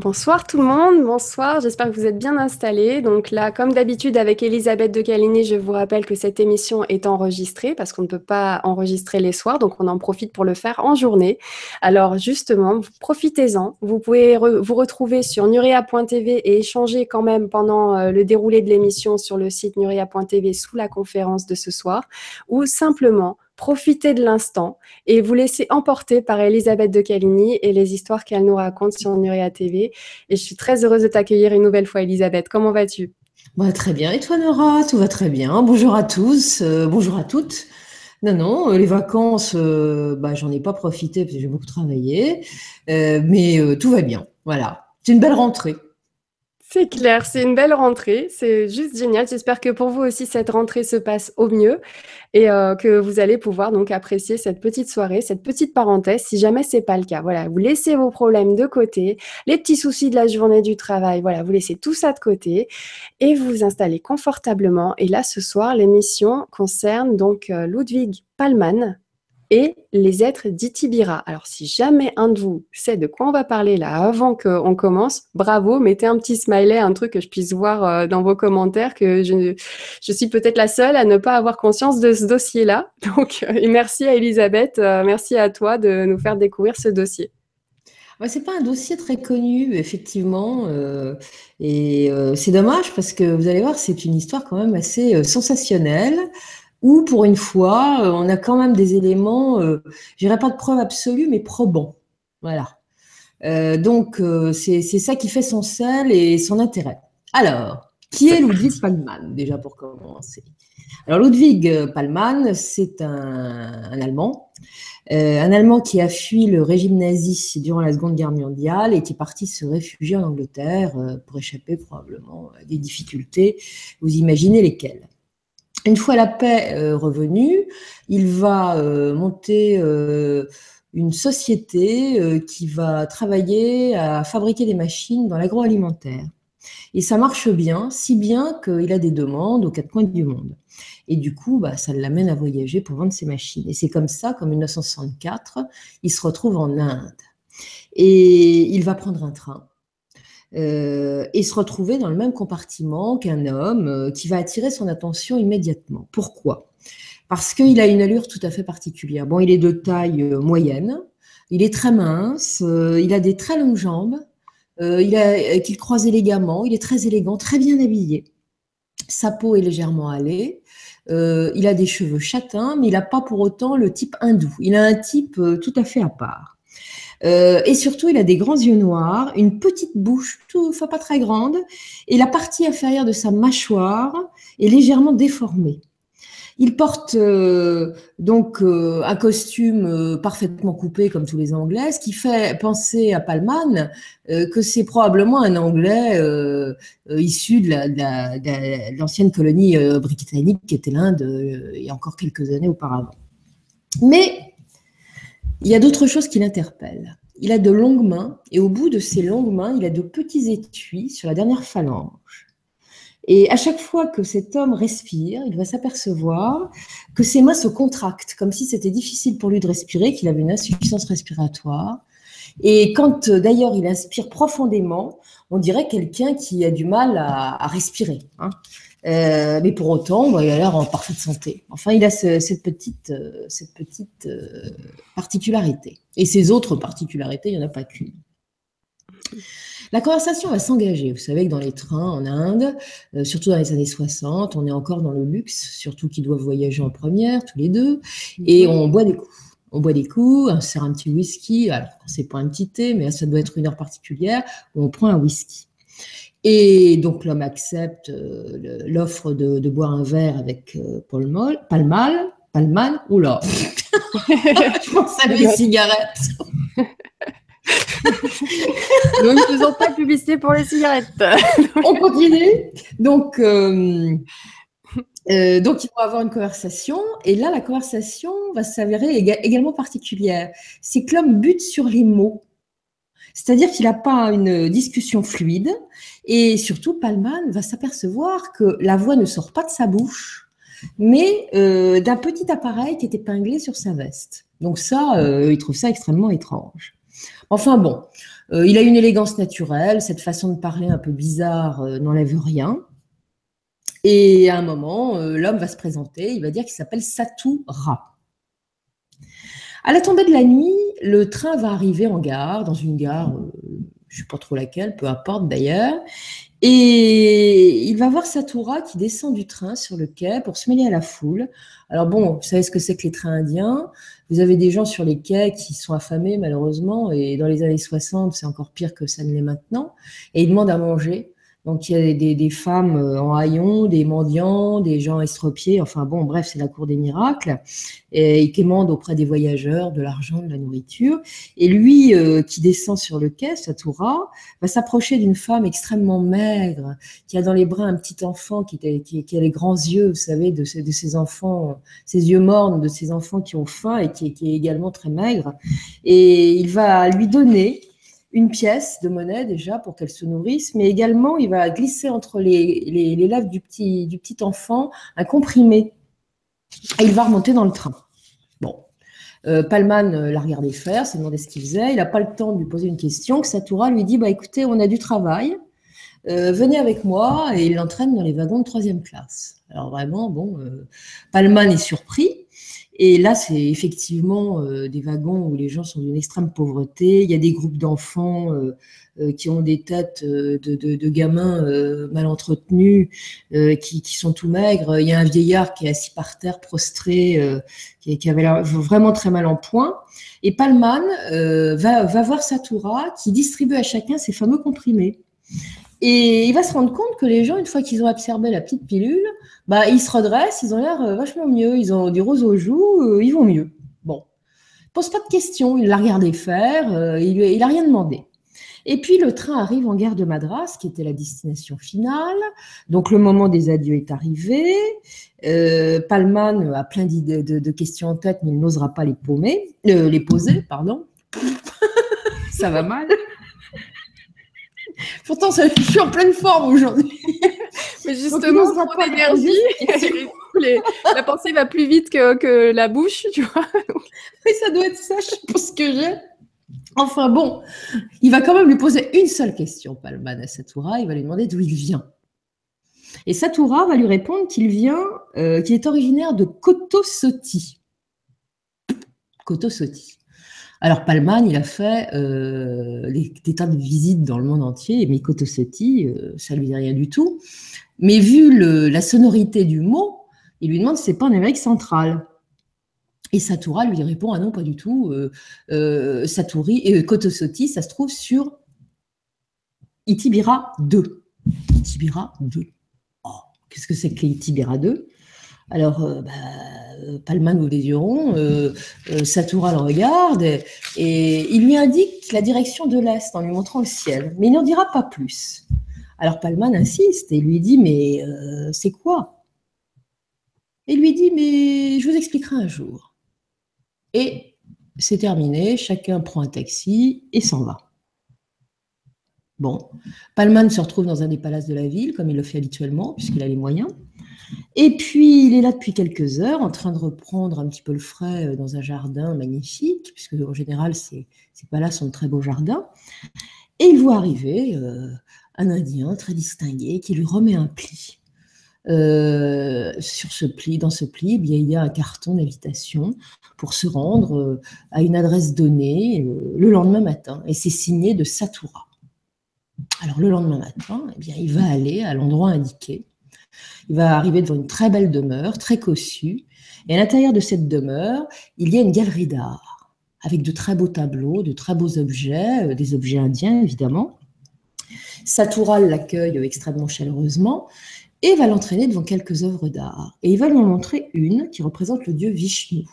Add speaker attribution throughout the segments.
Speaker 1: Bonsoir tout le monde, bonsoir, j'espère que vous êtes bien installés. Donc là, comme d'habitude avec Elisabeth de Caligny, je vous rappelle que cette émission est enregistrée parce qu'on ne peut pas enregistrer les soirs, donc on en profite pour le faire en journée. Alors justement, profitez-en, vous pouvez vous retrouver sur nuria.tv et échanger quand même pendant euh, le déroulé de l'émission sur le site nuria.tv sous la conférence de ce soir, ou simplement profitez de l'instant et vous laissez emporter par Elisabeth de Caligny et les histoires qu'elle nous raconte sur Nuria TV. Et je suis très heureuse de t'accueillir une nouvelle fois, Elisabeth. Comment vas-tu?
Speaker 2: Bah, Très bien. Et toi, Nora? Tout va très bien. Bonjour à tous. Euh, bonjour à toutes. Non, non, euh, les vacances, euh, bah, j'en ai pas profité parce que j'ai beaucoup travaillé. mais tout va bien. Voilà. C'est une belle rentrée.
Speaker 1: C'est clair, c'est une belle rentrée, c'est juste génial. J'espère que pour vous aussi cette rentrée se passe au mieux et euh, que vous allez pouvoir donc apprécier cette petite soirée, cette petite parenthèse. Si jamais c'est pas le cas, voilà, vous laissez vos problèmes de côté, les petits soucis de la journée du travail, voilà, vous laissez tout ça de côté et vous vous installez confortablement. Et là, ce soir, l'émission concerne donc euh, Ludwig Palman, et les êtres d'Itibira. Alors, si jamais un de vous sait de quoi on va parler là avant qu'on commence, bravo, mettez un petit smiley, un truc que je puisse voir euh, dans vos commentaires, que je, suis peut-être la seule à ne pas avoir conscience de ce dossier-là. Donc, euh, merci à Elisabeth, euh, merci à toi de nous faire découvrir ce dossier.
Speaker 2: Ce c'est pas un dossier très connu, effectivement, et c'est dommage parce que vous allez voir, c'est une histoire quand même assez sensationnelle où pour une fois, euh, on a quand même des éléments, euh, je dirais pas de preuve absolue, mais probants. Voilà. Euh, donc, c'est ça qui fait son sel et son intérêt. Alors, qui est Ludwig Palman, déjà pour commencer? Alors, Ludwig Palman, c'est un, Allemand. un Allemand qui a fui le régime nazi durant la Seconde Guerre mondiale et qui est parti se réfugier en Angleterre pour échapper probablement à des difficultés. Vous imaginez lesquelles? Une fois la paix euh, revenue, il va euh, monter euh, une société qui va travailler à fabriquer des machines dans l'agroalimentaire. Et ça marche bien, si bien qu'il a des demandes aux quatre coins du monde. Et du coup, bah, ça l'amène à voyager pour vendre ses machines. Et c'est comme ça qu'en 1964, il se retrouve en Inde. Et il va prendre un train euh, et se retrouver dans le même compartiment qu'un homme euh, qui va attirer son attention immédiatement. Pourquoi? Parce qu'il a une allure tout à fait particulière. Bon, il est de taille euh, moyenne, il est très mince, il a des très longues jambes, qu'il croise élégamment, il est très élégant, très bien habillé. Sa peau est légèrement hâlée. il a des cheveux châtains, mais il n'a pas pour autant le type hindou. Il a un type tout à fait à part. Euh, et surtout, il a des grands yeux noirs, une petite bouche, tout, enfin pas très grande, et la partie inférieure de sa mâchoire est légèrement déformée. Il porte euh, donc euh, un costume parfaitement coupé comme tous les Anglais, ce qui fait penser à Palman que c'est probablement un Anglais issu de l'ancienne colonie britannique qui était l'Inde il y a encore quelques années auparavant. Mais il y a d'autres choses qui l'interpellent. Il a de longues mains et au bout de ses longues mains, il a de petits étuis sur la dernière phalange. Et à chaque fois que cet homme respire, il va s'apercevoir que ses mains se contractent, comme si c'était difficile pour lui de respirer, qu'il avait une insuffisance respiratoire. Et quand d'ailleurs il inspire profondément, on dirait quelqu'un qui a du mal à, respirer. Hein. Euh, mais pour autant, bah, il a l'air en parfaite santé. Enfin, il a cette petite, euh, cette petite euh, particularité. Et ces autres particularités, il n'y en a pas qu'une. La conversation va s'engager. Vous savez que dans les trains en Inde, surtout dans les années 60, on est encore dans le luxe, surtout qu'ils doivent voyager en première, tous les deux, et mhm. on boit des coups. On boit des coups, on sert un petit whisky, alors c'est pas un petit thé, mais ça doit être une heure particulière, où on prend un whisky. Et donc l'homme accepte euh, l'offre de, boire un verre avec euh, Paul Moll, Palmal, Palman, oula, je pense à des cigarettes.
Speaker 1: Nous ne faisons pas de publicité pour les cigarettes.
Speaker 2: On continue. Donc, euh, donc, ils vont avoir une conversation. Et là, la conversation va s'avérer également particulière. C'est que l'homme bute sur les mots. C'est-à-dire qu'il n'a pas une discussion fluide et surtout Palman va s'apercevoir que la voix ne sort pas de sa bouche, mais euh, d'un petit appareil qui est épinglé sur sa veste. Donc ça, euh, il trouve ça extrêmement étrange. Enfin bon, il a une élégance naturelle, cette façon de parler un peu bizarre n'enlève rien. Et à un moment, l'homme va se présenter, il va dire qu'il s'appelle Satura. À la tombée de la nuit, le train va arriver en gare, dans une gare, je ne sais pas trop laquelle, peu importe d'ailleurs, et il va voir Satura qui descend du train sur le quai pour se mêler à la foule. Alors bon, vous savez ce que c'est que les trains indiens? Vous avez des gens sur les quais qui sont affamés malheureusement, et dans les années 60, c'est encore pire que ça ne l'est maintenant. Et ils demandent à manger. Donc il y a des, femmes euh, en haillons, des mendiants, des gens estropiés, enfin bon, bref, c'est la cour des miracles, et qui demandent auprès des voyageurs de l'argent, de la nourriture. Et lui, euh, qui descend sur le quai, Satoura, va s'approcher d'une femme extrêmement maigre, qui a dans les bras un petit enfant, qui, qui, a les grands yeux, vous savez, de, de ces enfants, ces yeux mornes, de ces enfants qui ont faim et qui, qui est également très maigre. Et il va lui donner une pièce de monnaie déjà pour qu'elle se nourrisse, mais également il va glisser entre les, les, lèvres du petit, du petit enfant un comprimé. Et il va remonter dans le train. Bon. Euh, Palman euh, l'a regardé faire, s'est demandé ce qu'il faisait. Il n'a pas le temps de lui poser une question. Que Satoura lui dit bah, écoutez, on a du travail. Euh, venez avec moi et il l'entraîne dans les wagons de troisième classe. Alors vraiment, bon, Palman est surpris. Et là, c'est effectivement euh, des wagons où les gens sont d'une extrême pauvreté. Il y a des groupes d'enfants euh, euh, qui ont des têtes de, gamins mal entretenus, qui, sont tout maigres. Il y a un vieillard qui est assis par terre, prostré, qui, qui, avait vraiment très mal en point. Et Palman va, va voir Satura qui distribue à chacun ses fameux comprimés. Et il va se rendre compte que les gens, une fois qu'ils ont absorbé la petite pilule, bah, ils se redressent, ils ont l'air euh, vachement mieux, ils ont du rose aux joues, euh, ils vont mieux. Bon. Il pose pas de questions, il l'a regardé faire, euh, il n'a rien demandé. Et puis le train arrive en gare de Madras, qui était la destination finale. Donc le moment des adieux est arrivé. Palman a plein d'idées, de, questions en tête, mais il n'osera pas les, les poser. Pardon. Ça va mal. Pourtant, je suis en pleine forme aujourd'hui.
Speaker 1: Mais justement, trop d'énergie, la pensée va plus vite que, la bouche, tu vois.
Speaker 2: Oui, ça doit être ça, je pense que j'ai. Enfin bon, il va quand même lui poser une seule question, Palman à Satura. Il va lui demander d'où il vient. Et Satura va lui répondre qu'il vient, euh, qu'il est originaire de Kotosoti. Kotosoti. Alors Palman, il a fait euh, des tas de visites dans le monde entier, mais Kotoseti, euh, ça lui dit rien du tout. Mais vu la sonorité du mot, il lui demande si c'est pas en Amérique centrale. Et Satura lui répond ah non pas du tout. Euh, euh Saturi et Kotosoti, ça se trouve sur Itibira 2. Itibira 2. Oh, qu'est-ce que c'est que Itibira 2 Alors bah, euh, Palman ou les yeux ronds, euh, euh, Satura le regarde et, il lui indique la direction de l'Est en lui montrant le ciel, mais il n'en dira pas plus. Alors Palman insiste et lui dit Mais c'est quoi? Et lui dit Mais je vous expliquerai un jour. Et c'est terminé, chacun prend un taxi et s'en va. Bon, Palman se retrouve dans un des palaces de la ville, comme il le fait habituellement, puisqu'il a les moyens. Et puis, il est là depuis quelques heures, en train de reprendre un petit peu le frais euh, dans un jardin magnifique, puisque en général, ces, palaces sont de très beaux jardins. Et il voit arriver euh, un Indien très distingué qui lui remet un pli. Euh, sur ce pli, dans ce pli, eh il y a un carton d'invitation pour se rendre à une adresse donnée le lendemain matin. Et c'est signé de Satura. Alors le lendemain matin, eh bien, il va aller à l'endroit indiqué. Il va arriver devant une très belle demeure, très cossue. Et à l'intérieur de cette demeure, il y a une galerie d'art, avec de très beaux tableaux, de très beaux objets, euh, des objets indiens évidemment. Satural l'accueille extrêmement chaleureusement et va l'entraîner devant quelques œuvres d'art. Et il va lui en montrer une qui représente le dieu Vishnu.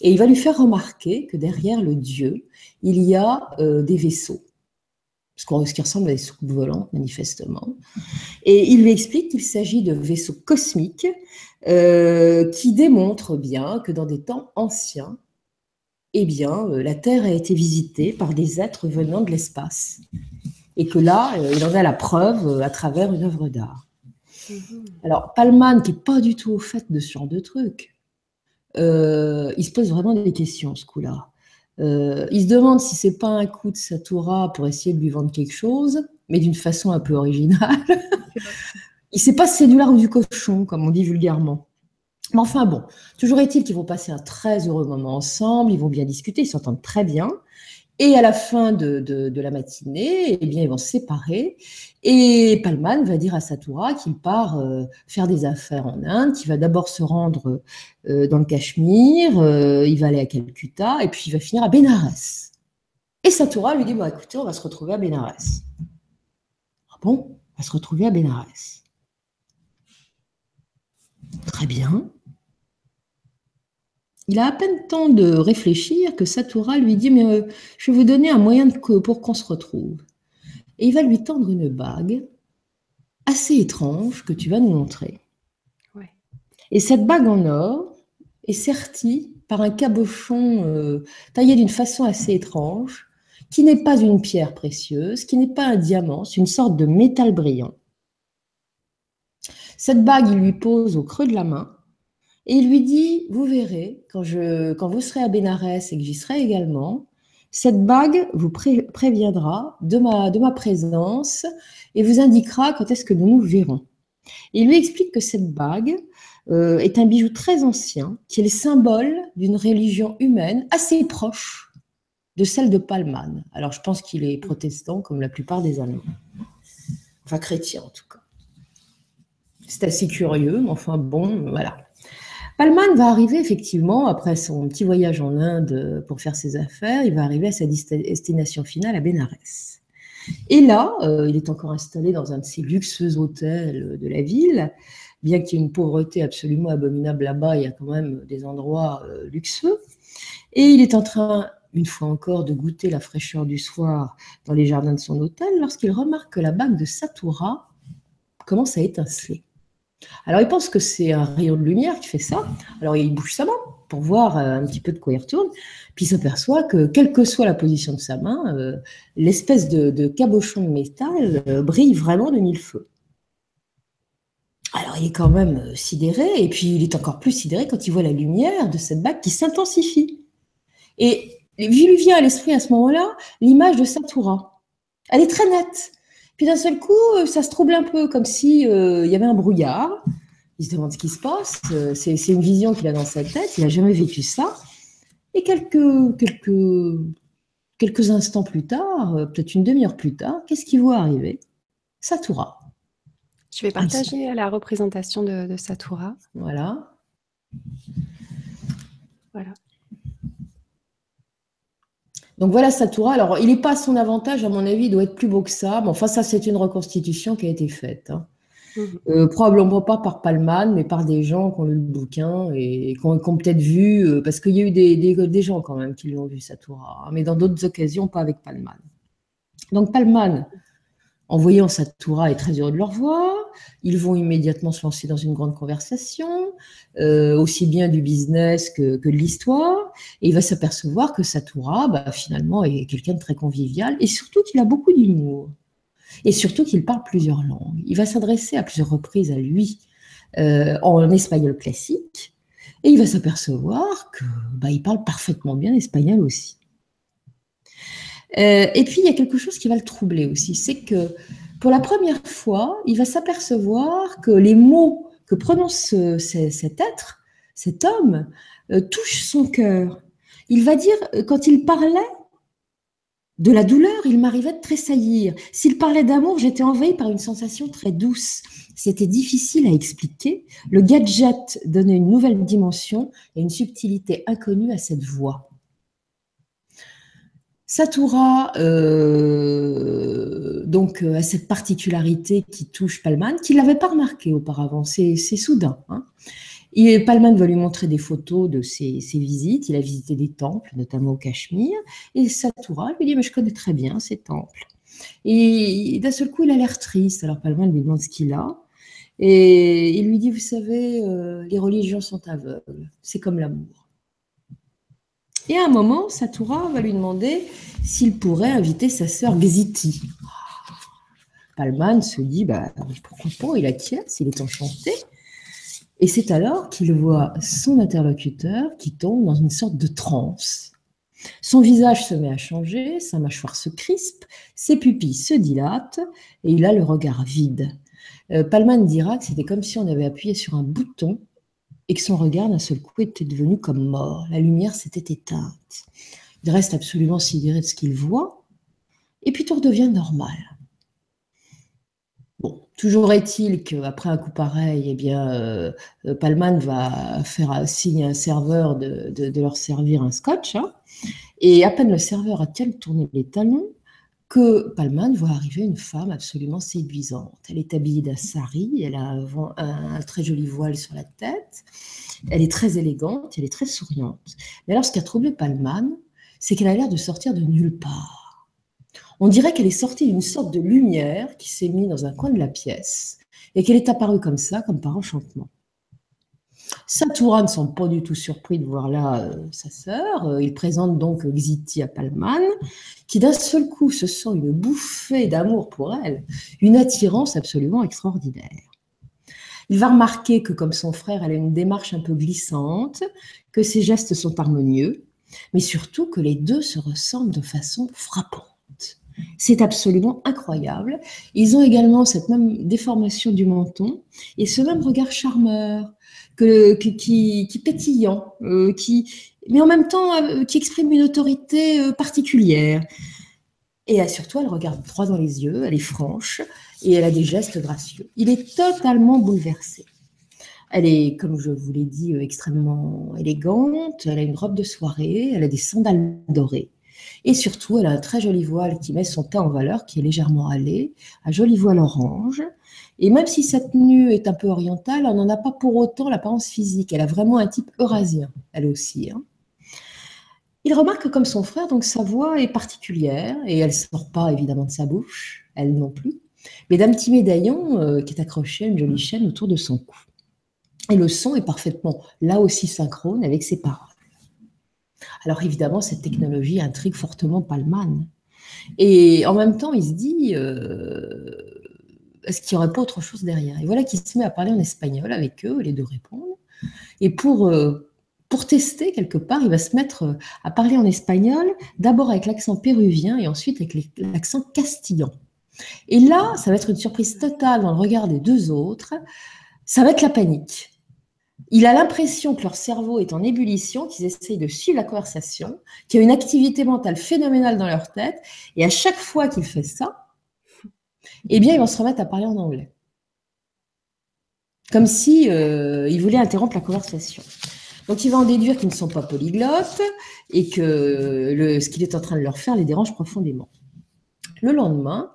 Speaker 2: Et il va lui faire remarquer que derrière le dieu, il y a euh, des vaisseaux ce qui ressemble à des soucoupes volantes, manifestement. Et il lui explique qu'il s'agit de vaisseaux cosmiques euh, qui démontrent bien que dans des temps anciens, eh bien, euh, la Terre a été visitée par des êtres venant de l'espace. Et que là, euh, il en a la preuve à travers une œuvre d'art. Mhm. Alors, Palman, qui n'est pas du tout au fait de ce genre de truc, il se pose vraiment des questions, ce coup-là. Euh, il se demande si c'est pas un coup de Satura pour essayer de lui vendre quelque chose, mais d'une façon un peu originale. il sait pas si c'est du lard ou du cochon, comme on dit vulgairement. Mais enfin bon, toujours est-il qu'ils vont passer un très heureux moment ensemble, ils vont bien discuter, ils s'entendent très bien. Et à la fin de, la matinée, eh bien, ils vont se séparer. Et Palman va dire à Satura qu'il part euh, faire des affaires en Inde, qu'il va d'abord se rendre euh, dans le Cachemire, euh, il va aller à Calcutta, et puis il va finir à Bénarès. Et Satura lui dit, bon, écoutez, on va se retrouver à Bénarès. Ah bon? On va se retrouver à Bénarès. Très bien. Il a à peine temps de réfléchir que Satura lui dit Mais euh, je vais vous donner un moyen pour qu'on se retrouve. Et il va lui tendre une bague assez étrange que tu vas nous montrer. Et cette bague en or est sertie par un cabochon euh, taillé d'une façon assez étrange, qui n'est pas une pierre précieuse, qui n'est pas un diamant, c'est une sorte de métal brillant. Cette bague, il lui pose au creux de la main et il lui dit, vous verrez, quand, je, quand vous serez à Bénarès et que j'y serai également, cette bague vous préviendra de ma, de ma présence et vous indiquera quand est-ce que nous nous verrons. il lui explique que cette bague euh, est un bijou très ancien, qui est le symbole d'une religion humaine assez proche de celle de Palman. Alors je pense qu'il est protestant comme la plupart des Allemands. Enfin chrétien en tout cas. C'est assez curieux, mais enfin bon, voilà. Palman va arriver effectivement, après son petit voyage en Inde pour faire ses affaires, il va arriver à sa destination finale à Bénarès. Et là, euh, il est encore installé dans un de ces luxueux hôtels de la ville. Bien qu'il y ait une pauvreté absolument abominable là-bas, il y a quand même des endroits euh, luxueux. Et il est en train, une fois encore, de goûter la fraîcheur du soir dans les jardins de son hôtel lorsqu'il remarque que la bague de Satura commence à étinceler. Alors il pense que c'est un rayon de lumière qui fait ça. Alors il bouge sa main pour voir euh, un petit peu de quoi il retourne. Puis il s'aperçoit que, quelle que soit la position de sa main, euh, l'espèce de, cabochon de métal euh, brille vraiment de mille feux. Alors il est quand même sidéré, et puis il est encore plus sidéré quand il voit la lumière de cette bague qui s'intensifie. Et lui vient à l'esprit à ce moment-là l'image de Satura. Elle est très nette. Puis d'un seul coup, euh, ça se trouble un peu, comme si euh, y avait un brouillard. Il se demande ce qui se passe. Euh, c'est, une vision qu'il a dans sa tête. Il n'a jamais vécu ça. Et quelques, quelques, quelques instants plus tard, peut-être une demi-heure plus tard, qu'est-ce qu'il voit arriver? Satura.
Speaker 1: Je vais partager la représentation de, de Satura.
Speaker 2: Voilà.
Speaker 1: Voilà.
Speaker 2: Donc voilà Satura. Alors, il n'est pas à son avantage, à mon avis, il doit être plus beau que ça. Mais enfin, ça, c'est une reconstitution qui a été faite. Hein. Mhm. Euh, probablement pas par Palman, mais par des gens qui ont lu le bouquin et qui ont, peut-être vu, euh, parce qu'il y a eu des, des, gens quand même qui l'ont vu, Satura, hein, mais dans d'autres occasions, pas avec Palman. Donc Palman, en voyant Satura, est très heureux de leur voir. Ils vont immédiatement se lancer dans une grande conversation, euh, aussi bien du business que, de l'histoire. Et il va s'apercevoir que Satura, bah, finalement, est quelqu'un de très convivial et surtout qu'il a beaucoup d'humour. Et surtout qu'il parle plusieurs langues. Il va s'adresser à plusieurs reprises à lui euh, en espagnol classique. Et il va s'apercevoir que bah, il parle parfaitement bien espagnol aussi. Euh, et puis, il y a quelque chose qui va le troubler aussi, c'est que pour la première fois, il va s'apercevoir que les mots que prononce cet être, cet homme, euh, touchent son cœur. Il va dire, euh, quand il parlait de la douleur, il m'arrivait de tressaillir. S'il parlait d'amour, j'étais envahi par une sensation très douce. C'était difficile à expliquer. Le gadget donnait une nouvelle dimension et une subtilité inconnue à cette voix. Satura, euh, donc, euh, a cette particularité qui touche Palman, qu'il n'avait pas remarqué auparavant. C'est soudain. Hein. Et Palman va lui montrer des photos de ses, visites. Il a visité des temples, notamment au Cachemire. Et Satura lui dit Mais je connais très bien ces temples. Et d'un seul coup, il a l'air triste. Alors Palman lui demande ce qu'il a. Et il lui dit Vous savez, euh, les religions sont aveugles. C'est comme l'amour. Et à un moment, Satura va lui demander s'il pourrait inviter sa sœur Gziti. Palman se dit, bah, pourquoi pas, il acquiesce, il est enchanté. Et c'est alors qu'il voit son interlocuteur qui tombe dans une sorte de transe. Son visage se met à changer, sa mâchoire se crispe, ses pupilles se dilatent et il a le regard vide. Euh, Palman dira que c'était comme si on avait appuyé sur un bouton et que son regard d'un seul coup était devenu comme mort. La lumière s'était éteinte. Il reste absolument sidéré de ce qu'il voit et puis tout redevient normal. Bon, toujours est-il qu'après un coup pareil, eh bien, euh, euh, Palman va faire signe à un serveur de, leur servir un scotch. Hein. et à peine le serveur a-t-il tourné les talons que Palman voit arriver une femme absolument séduisante. Elle est habillée d'un sari, elle a un, très joli voile sur la tête, elle est très élégante, elle est très souriante. Mais alors, ce qui a troublé Palman, c'est qu'elle a l'air de sortir de nulle part. On dirait qu'elle est sortie d'une sorte de lumière qui s'est mise dans un coin de la pièce et qu'elle est apparue comme ça, comme par enchantement. Satoura ne semble pas du tout surpris de voir là euh, sa sœur. Euh, il présente donc Xiti à Palman, qui d'un seul coup se sent une bouffée d'amour pour elle, une attirance absolument extraordinaire. Il va remarquer que, comme son frère, elle a une démarche un peu glissante, que ses gestes sont harmonieux, mais surtout que les deux se ressemblent de façon frappante. C'est absolument incroyable. Ils ont également cette même déformation du menton et ce même regard charmeur, que, qui, qui, pétillant, euh, qui, mais en même temps euh, qui exprime une autorité euh, particulière. Et surtout, elle regarde droit dans les yeux, elle est franche et elle a des gestes gracieux. Il est totalement bouleversé. Elle est, comme je vous l'ai dit, extrêmement élégante. Elle a une robe de soirée, elle a des sandales dorées. Et surtout, elle a un très joli voile qui met son teint en valeur, qui est légèrement hâlé, un joli voile orange. Et même si sa tenue est un peu orientale, on n'en a pas pour autant l'apparence physique. Elle a vraiment un type eurasien, elle aussi. Hein. Il remarque que comme son frère, donc sa voix est particulière et elle ne sort pas évidemment de sa bouche, elle non plus, mais d'un petit médaillon euh, qui est accroché à une jolie chaîne autour de son cou. Et le son est parfaitement là aussi synchrone avec ses paroles. Alors évidemment, cette technologie intrigue fortement Palman. Et en même temps, il se dit, euh, est-ce qu'il n'y aurait pas autre chose derrière Et voilà qu'il se met à parler en espagnol avec eux, les deux répondent. Et pour, euh, pour tester quelque part, il va se mettre à parler en espagnol, d'abord avec l'accent péruvien et ensuite avec l'accent castillan. Et là, ça va être une surprise totale dans le regard des deux autres. Ça va être la panique. Il a l'impression que leur cerveau est en ébullition, qu'ils essayent de suivre la conversation, qu'il y a une activité mentale phénoménale dans leur tête, et à chaque fois qu'il fait ça, eh bien, ils vont se remettre à parler en anglais. Comme si euh, voulaient interrompre la conversation. Donc, il va en déduire qu'ils ne sont pas polyglottes et que ce qu'il est en train de leur faire les dérange profondément. Le lendemain,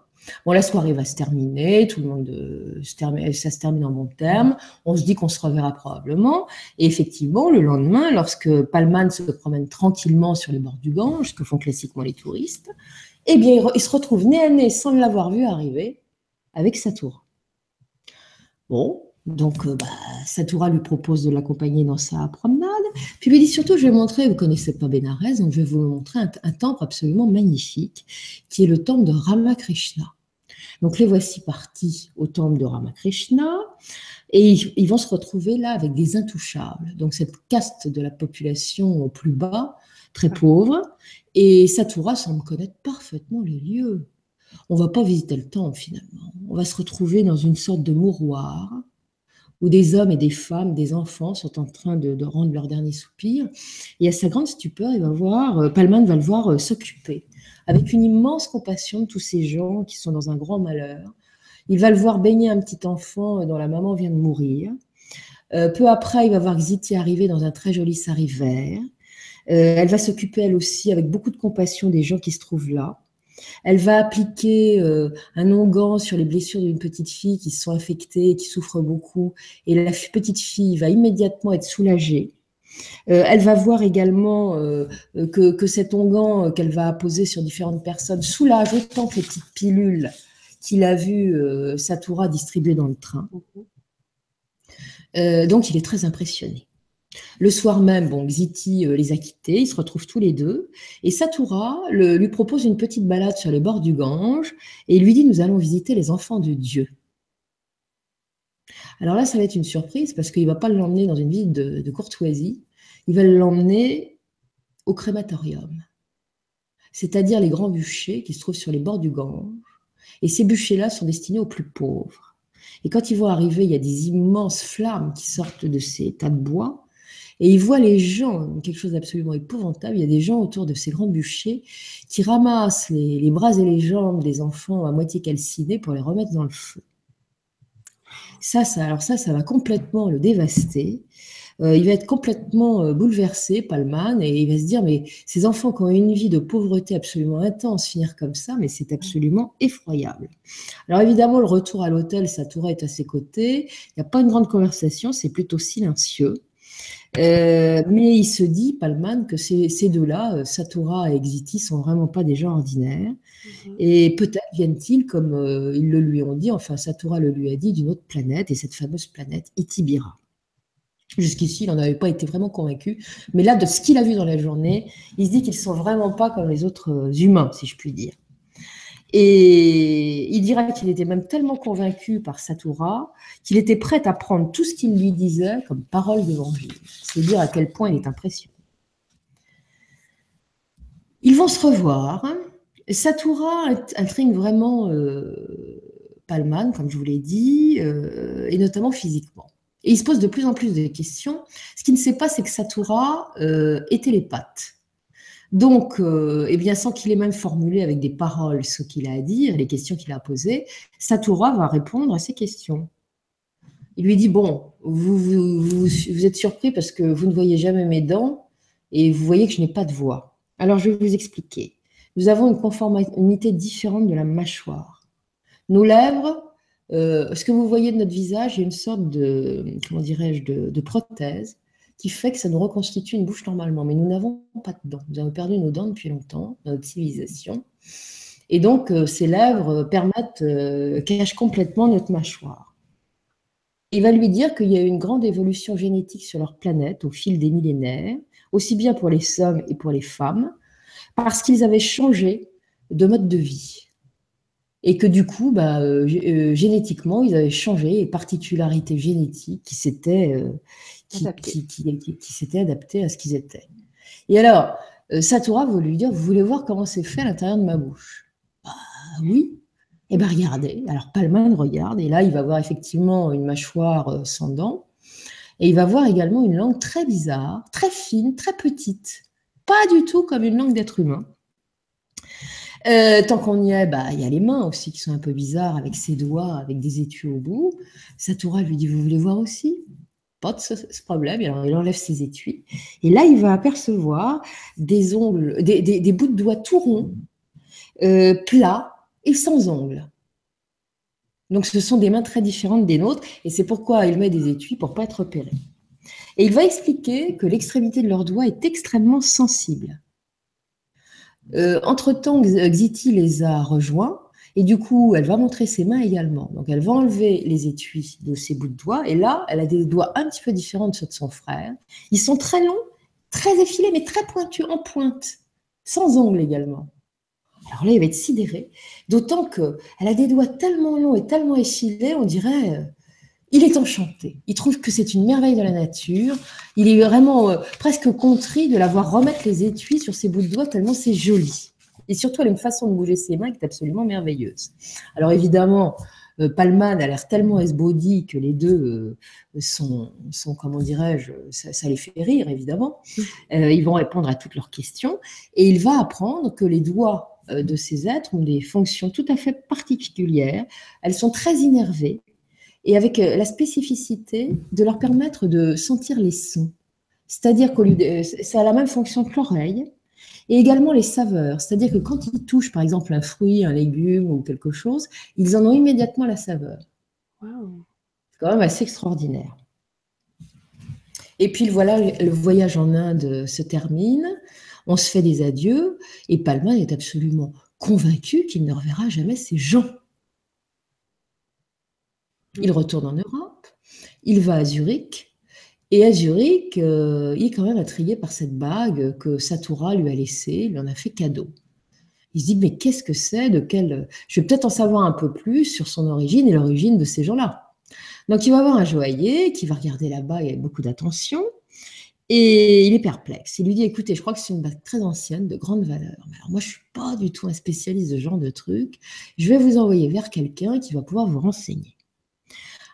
Speaker 2: Bon, la soirée va se terminer, tout le monde euh, se termine, ça se termine en bon terme. On se dit qu'on se reverra probablement. Et effectivement, le lendemain, lorsque Palman se promène tranquillement sur les bords du Gange, ce que font classiquement les touristes, eh bien, il, se retrouve nez à nez, sans l'avoir vu arriver, avec Satoura. Bon, donc euh, bah, Satoura lui propose de l'accompagner dans sa promenade. Puis lui dit surtout, je vais montrer, vous connaissez pas Bénarès, donc je vais vous montrer un, un, temple absolument magnifique, qui est le temple de Ramakrishna. Donc les voici partis au temple de Ramakrishna et ils, vont se retrouver là avec des intouchables. Donc cette caste de la population au plus bas, très pauvre, et Satura semble connaître parfaitement les lieux. On va pas visiter le temple finalement. On va se retrouver dans une sorte de mouroir où des hommes et des femmes, des enfants sont en train de, rendre leur dernier soupir. Et à sa grande stupeur, il va voir, euh, Palman va le voir euh, s'occuper avec une immense compassion de tous ces gens qui sont dans un grand malheur. Il va le voir baigner un petit enfant dont la maman vient de mourir. Euh, peu après, il va voir Xiti arriver dans un très joli sari vert. Euh, elle va s'occuper elle aussi avec beaucoup de compassion des gens qui se trouvent là. Elle va appliquer euh, un onguent sur les blessures d'une petite fille qui se sont infectées et qui souffre beaucoup. Et la petite fille va immédiatement être soulagée. Euh, elle va voir également euh, que, cet onguent qu'elle va poser sur différentes personnes soulage autant que les petites pilules qu'il a vu euh, Satura distribuer dans le train. donc il est très impressionné. Le soir même, bon, Xiti les a quittés, ils se retrouvent tous les deux, et Satura lui propose une petite balade sur les bords du Gange, et lui dit, nous allons visiter les enfants de Dieu. Alors là, ça va être une surprise parce qu'il ne va pas l'emmener dans une ville de, courtoisie, il va l'emmener au crématorium. c'est-à-dire les grands bûchers qui se trouvent sur les bords du Gange. Et ces bûchers-là sont destinés aux plus pauvres. Et quand ils vont arriver, il y a des immenses flammes qui sortent de ces tas de bois. Et ils voient les gens, quelque chose d'absolument épouvantable. Il y a des gens autour de ces grands bûchers qui ramassent les, bras et les jambes des enfants à moitié calcinés pour les remettre dans le feu. Ça, ça, alors ça, ça va complètement le dévaster. Euh, il va être complètement euh, bouleversé, Palman, et il va se dire, mais ces enfants qui ont une vie de pauvreté absolument intense, finir comme ça, mais c'est absolument effroyable. Alors évidemment, le retour à l'hôtel, Satoura est à ses côtés. Il n'y a pas une grande conversation, c'est plutôt silencieux. Euh, mais il se dit, Palman, que ces, ces deux-là, Satura et Exiti, sont vraiment pas des gens ordinaires. Mhm. Et peut-être viennent-ils, comme ils le lui ont dit, enfin Satura le lui a dit, d'une autre planète, et cette fameuse planète Itibira. Jusqu'ici, il n'en avait pas été vraiment convaincu. Mais là, de ce qu'il a vu dans la journée, il se dit qu'ils ne sont vraiment pas comme les autres euh, humains, si je puis dire. Et il dira qu'il était même tellement convaincu par Satura qu'il était prêt à prendre tout ce qu'il lui disait comme parole d'évangile. C'est dire à quel point il est impressionnant. Ils vont se revoir. Satura intrigue vraiment euh, Palman, comme je vous l'ai dit, euh, et notamment physiquement. Et il se pose de plus en plus de questions. Ce qu'il ne sait pas, c'est que Satura euh, est télépathe. Donc, euh, eh bien, sans qu'il ait même formulé avec des paroles ce qu'il a à dire, les questions qu'il a posées, Satura va répondre à ces questions. Il lui dit, bon, vous, êtes surpris parce que vous ne voyez jamais mes dents et vous voyez que je n'ai pas de voix. Alors, je vais vous expliquer. Nous avons une conformité différente de la mâchoire. Nos lèvres euh, ce que vous voyez de notre visage, a une sorte de, comment dirais-je, de, prothèse qui fait que ça nous reconstitue une bouche normalement. Mais nous n'avons pas de dents. Nous avons perdu nos dents depuis longtemps dans notre civilisation. Et donc, euh, ces lèvres permettent, euh, cachent complètement notre mâchoire. Il va lui dire qu'il y a eu une grande évolution génétique sur leur planète au fil des millénaires, aussi bien pour les hommes et pour les femmes, parce qu'ils avaient changé de mode de vie et que du coup, bah, euh, euh, génétiquement, ils avaient changé, les particularités génétiques qui s'étaient euh, qui, adaptées à ce qu'ils étaient. Et alors, Satura veut lui dire, vous voulez voir comment c'est fait à l'intérieur de ma bouche? Bah, Oui. Et eh bien, regardez. Alors, Palman regarde, et là, il va voir effectivement une mâchoire sans dents, et il va voir également une langue très bizarre, très fine, très petite, pas du tout comme une langue d'être humain. Euh, tant qu'on y est, bah, il y a les mains aussi qui sont un peu bizarres avec ses doigts, avec des étuis au bout. Satura lui dit Vous voulez voir aussi? Pas de ce, problème. Il enlève ses étuis. Et là, il va apercevoir des ongles, des, bouts de doigts tout ronds, euh, plats et sans ongles. Donc ce sont des mains très différentes des nôtres. Et c'est pourquoi il met des étuis pour ne pas être repéré. Et il va expliquer que l'extrémité de leurs doigts est extrêmement sensible. Euh, entre-temps, Xiti les a rejoints et du coup, elle va montrer ses mains également. Donc, elle va enlever les étuis de ses bouts de doigts et là, elle a des doigts un petit peu différents de ceux de son frère. Ils sont très longs, très effilés, mais très pointus, en pointe, sans ongles également. Alors là, il va être sidéré, d'autant qu'elle a des doigts tellement longs et tellement effilés, on dirait euh, il est enchanté. Il trouve que c'est une merveille de la nature. Il est vraiment euh, presque contrit de la voir remettre les étuis sur ses bouts de doigts tellement c'est joli. Et surtout, elle a une façon de bouger ses mains qui est absolument merveilleuse. Alors évidemment, euh, Palman a l'air tellement esbody que les deux euh, sont, sont, comment dirais-je, ça, les fait rire évidemment. ils vont répondre à toutes leurs questions et il va apprendre que les doigts de ces êtres ont des fonctions tout à fait particulières. Elles sont très innervées et avec euh, la spécificité de leur permettre de sentir les sons. C'est-à-dire que euh, ça a la même fonction que l'oreille, et également les saveurs. C'est-à-dire que quand ils touchent, par exemple, un fruit, un légume ou quelque chose, ils en ont immédiatement la saveur. C'est quand même assez extraordinaire. Et puis voilà, le voyage en Inde se termine, on se fait des adieux, et Palma est absolument convaincu qu'il ne reverra jamais ces gens. Il retourne en Europe, il va à Zurich, et à Zurich, euh, il est quand même intrigué par cette bague que Satura lui a laissée, lui en a fait cadeau. Il se dit, mais qu'est-ce que c'est de. Je vais peut-être en savoir un peu plus sur son origine et l'origine de ces gens-là. Donc il va voir un joaillier qui va regarder la bague avec beaucoup d'attention, Et il est perplexe. Il lui dit écoutez, je crois que c'est une bague très ancienne, de grande valeur. Mais alors, moi, je ne suis pas du tout un spécialiste de ce genre de truc. Je vais vous envoyer vers quelqu'un qui va pouvoir vous renseigner.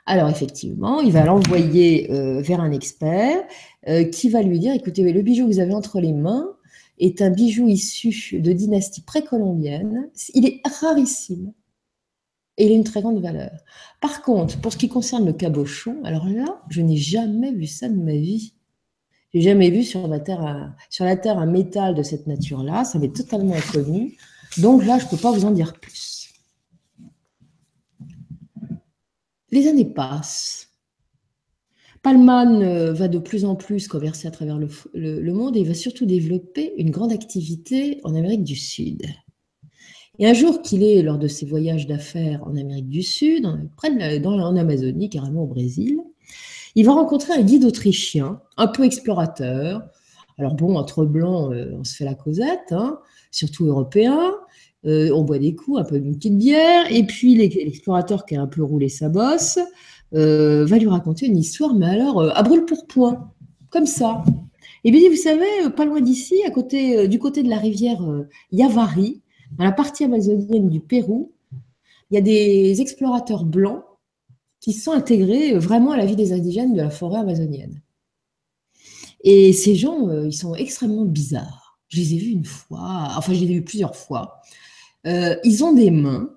Speaker 2: Alors, effectivement, il va l'envoyer euh, vers un expert euh, qui va lui dire écoutez, le bijou que vous avez entre les mains est un bijou issu de dynastie précolombienne. Il est rarissime et il a une très grande valeur. Par contre, pour ce qui concerne le cabochon, alors là, je n'ai jamais vu ça de ma vie. J'ai jamais vu sur la Terre un, sur la Terre un métal de cette nature-là. Ça m'est totalement inconnu. Donc là, je ne peux pas vous en dire plus. Les années passent. Palman euh, va de plus en plus converser à travers le, monde et va surtout développer une grande activité en Amérique du Sud. Et un jour qu'il est lors de ses voyages d'affaires en Amérique du Sud, de dans, en Amazonie, carrément au Brésil, il va rencontrer un guide autrichien, un peu explorateur. Alors bon, entre blancs, euh, on se fait la causette, hein, surtout européen. Euh, on boit des coups, un peu une petite bière. Et puis l'explorateur qui a un peu roulé sa bosse euh, va lui raconter une histoire, mais alors à brûle pour comme ça. Et puis vous savez, pas loin d'ici, à côté, du côté de la rivière Yavari, dans la partie amazonienne du Pérou, il y a des explorateurs blancs qui sont intégrés euh, vraiment à la vie des indigènes de la forêt amazonienne. Et ces gens, euh, ils sont extrêmement bizarres. Je les ai vus une fois, enfin je les ai vus plusieurs fois. Euh, ils ont des mains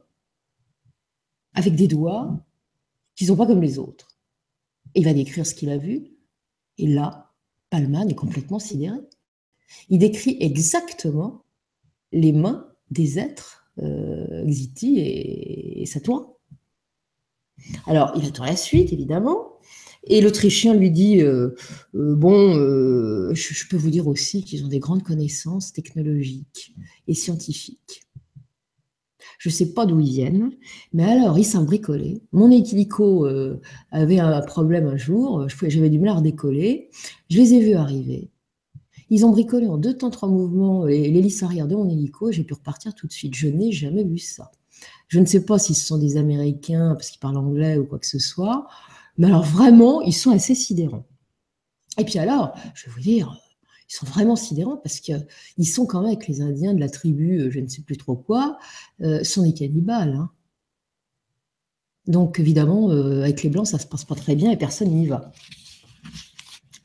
Speaker 2: avec des doigts qui ne sont pas comme les autres. il va décrire ce qu'il a vu. Et là, Palman est complètement sidéré. Il décrit exactement les mains des êtres, euh, Xiti et, et alors, il attend la suite, évidemment. Et l'Autrichien lui dit euh, Bon, je, peux vous dire aussi qu'ils ont des grandes connaissances technologiques et scientifiques. Je ne sais pas d'où ils viennent, mais alors ils bricolés. Mon hélico avait un problème un jour, j'avais du mal à redécoller. Je les ai vus arriver. Ils ont bricolé en deux temps, trois mouvements l'hélice arrière de mon hélico. J'ai pu repartir tout de suite. Je n'ai jamais vu ça. Je ne sais pas si ce sont des Américains parce qu'ils parlent anglais ou quoi que ce soit, mais alors vraiment, ils sont assez sidérants. Et puis alors, je vais vous dire, ils sont vraiment sidérants parce qu'ils sont quand même avec les Indiens de la tribu, euh, je ne sais plus trop quoi, euh, sont des cannibales. Hein. Donc évidemment, euh, avec les Blancs, ça ne se passe pas très bien et personne n'y va.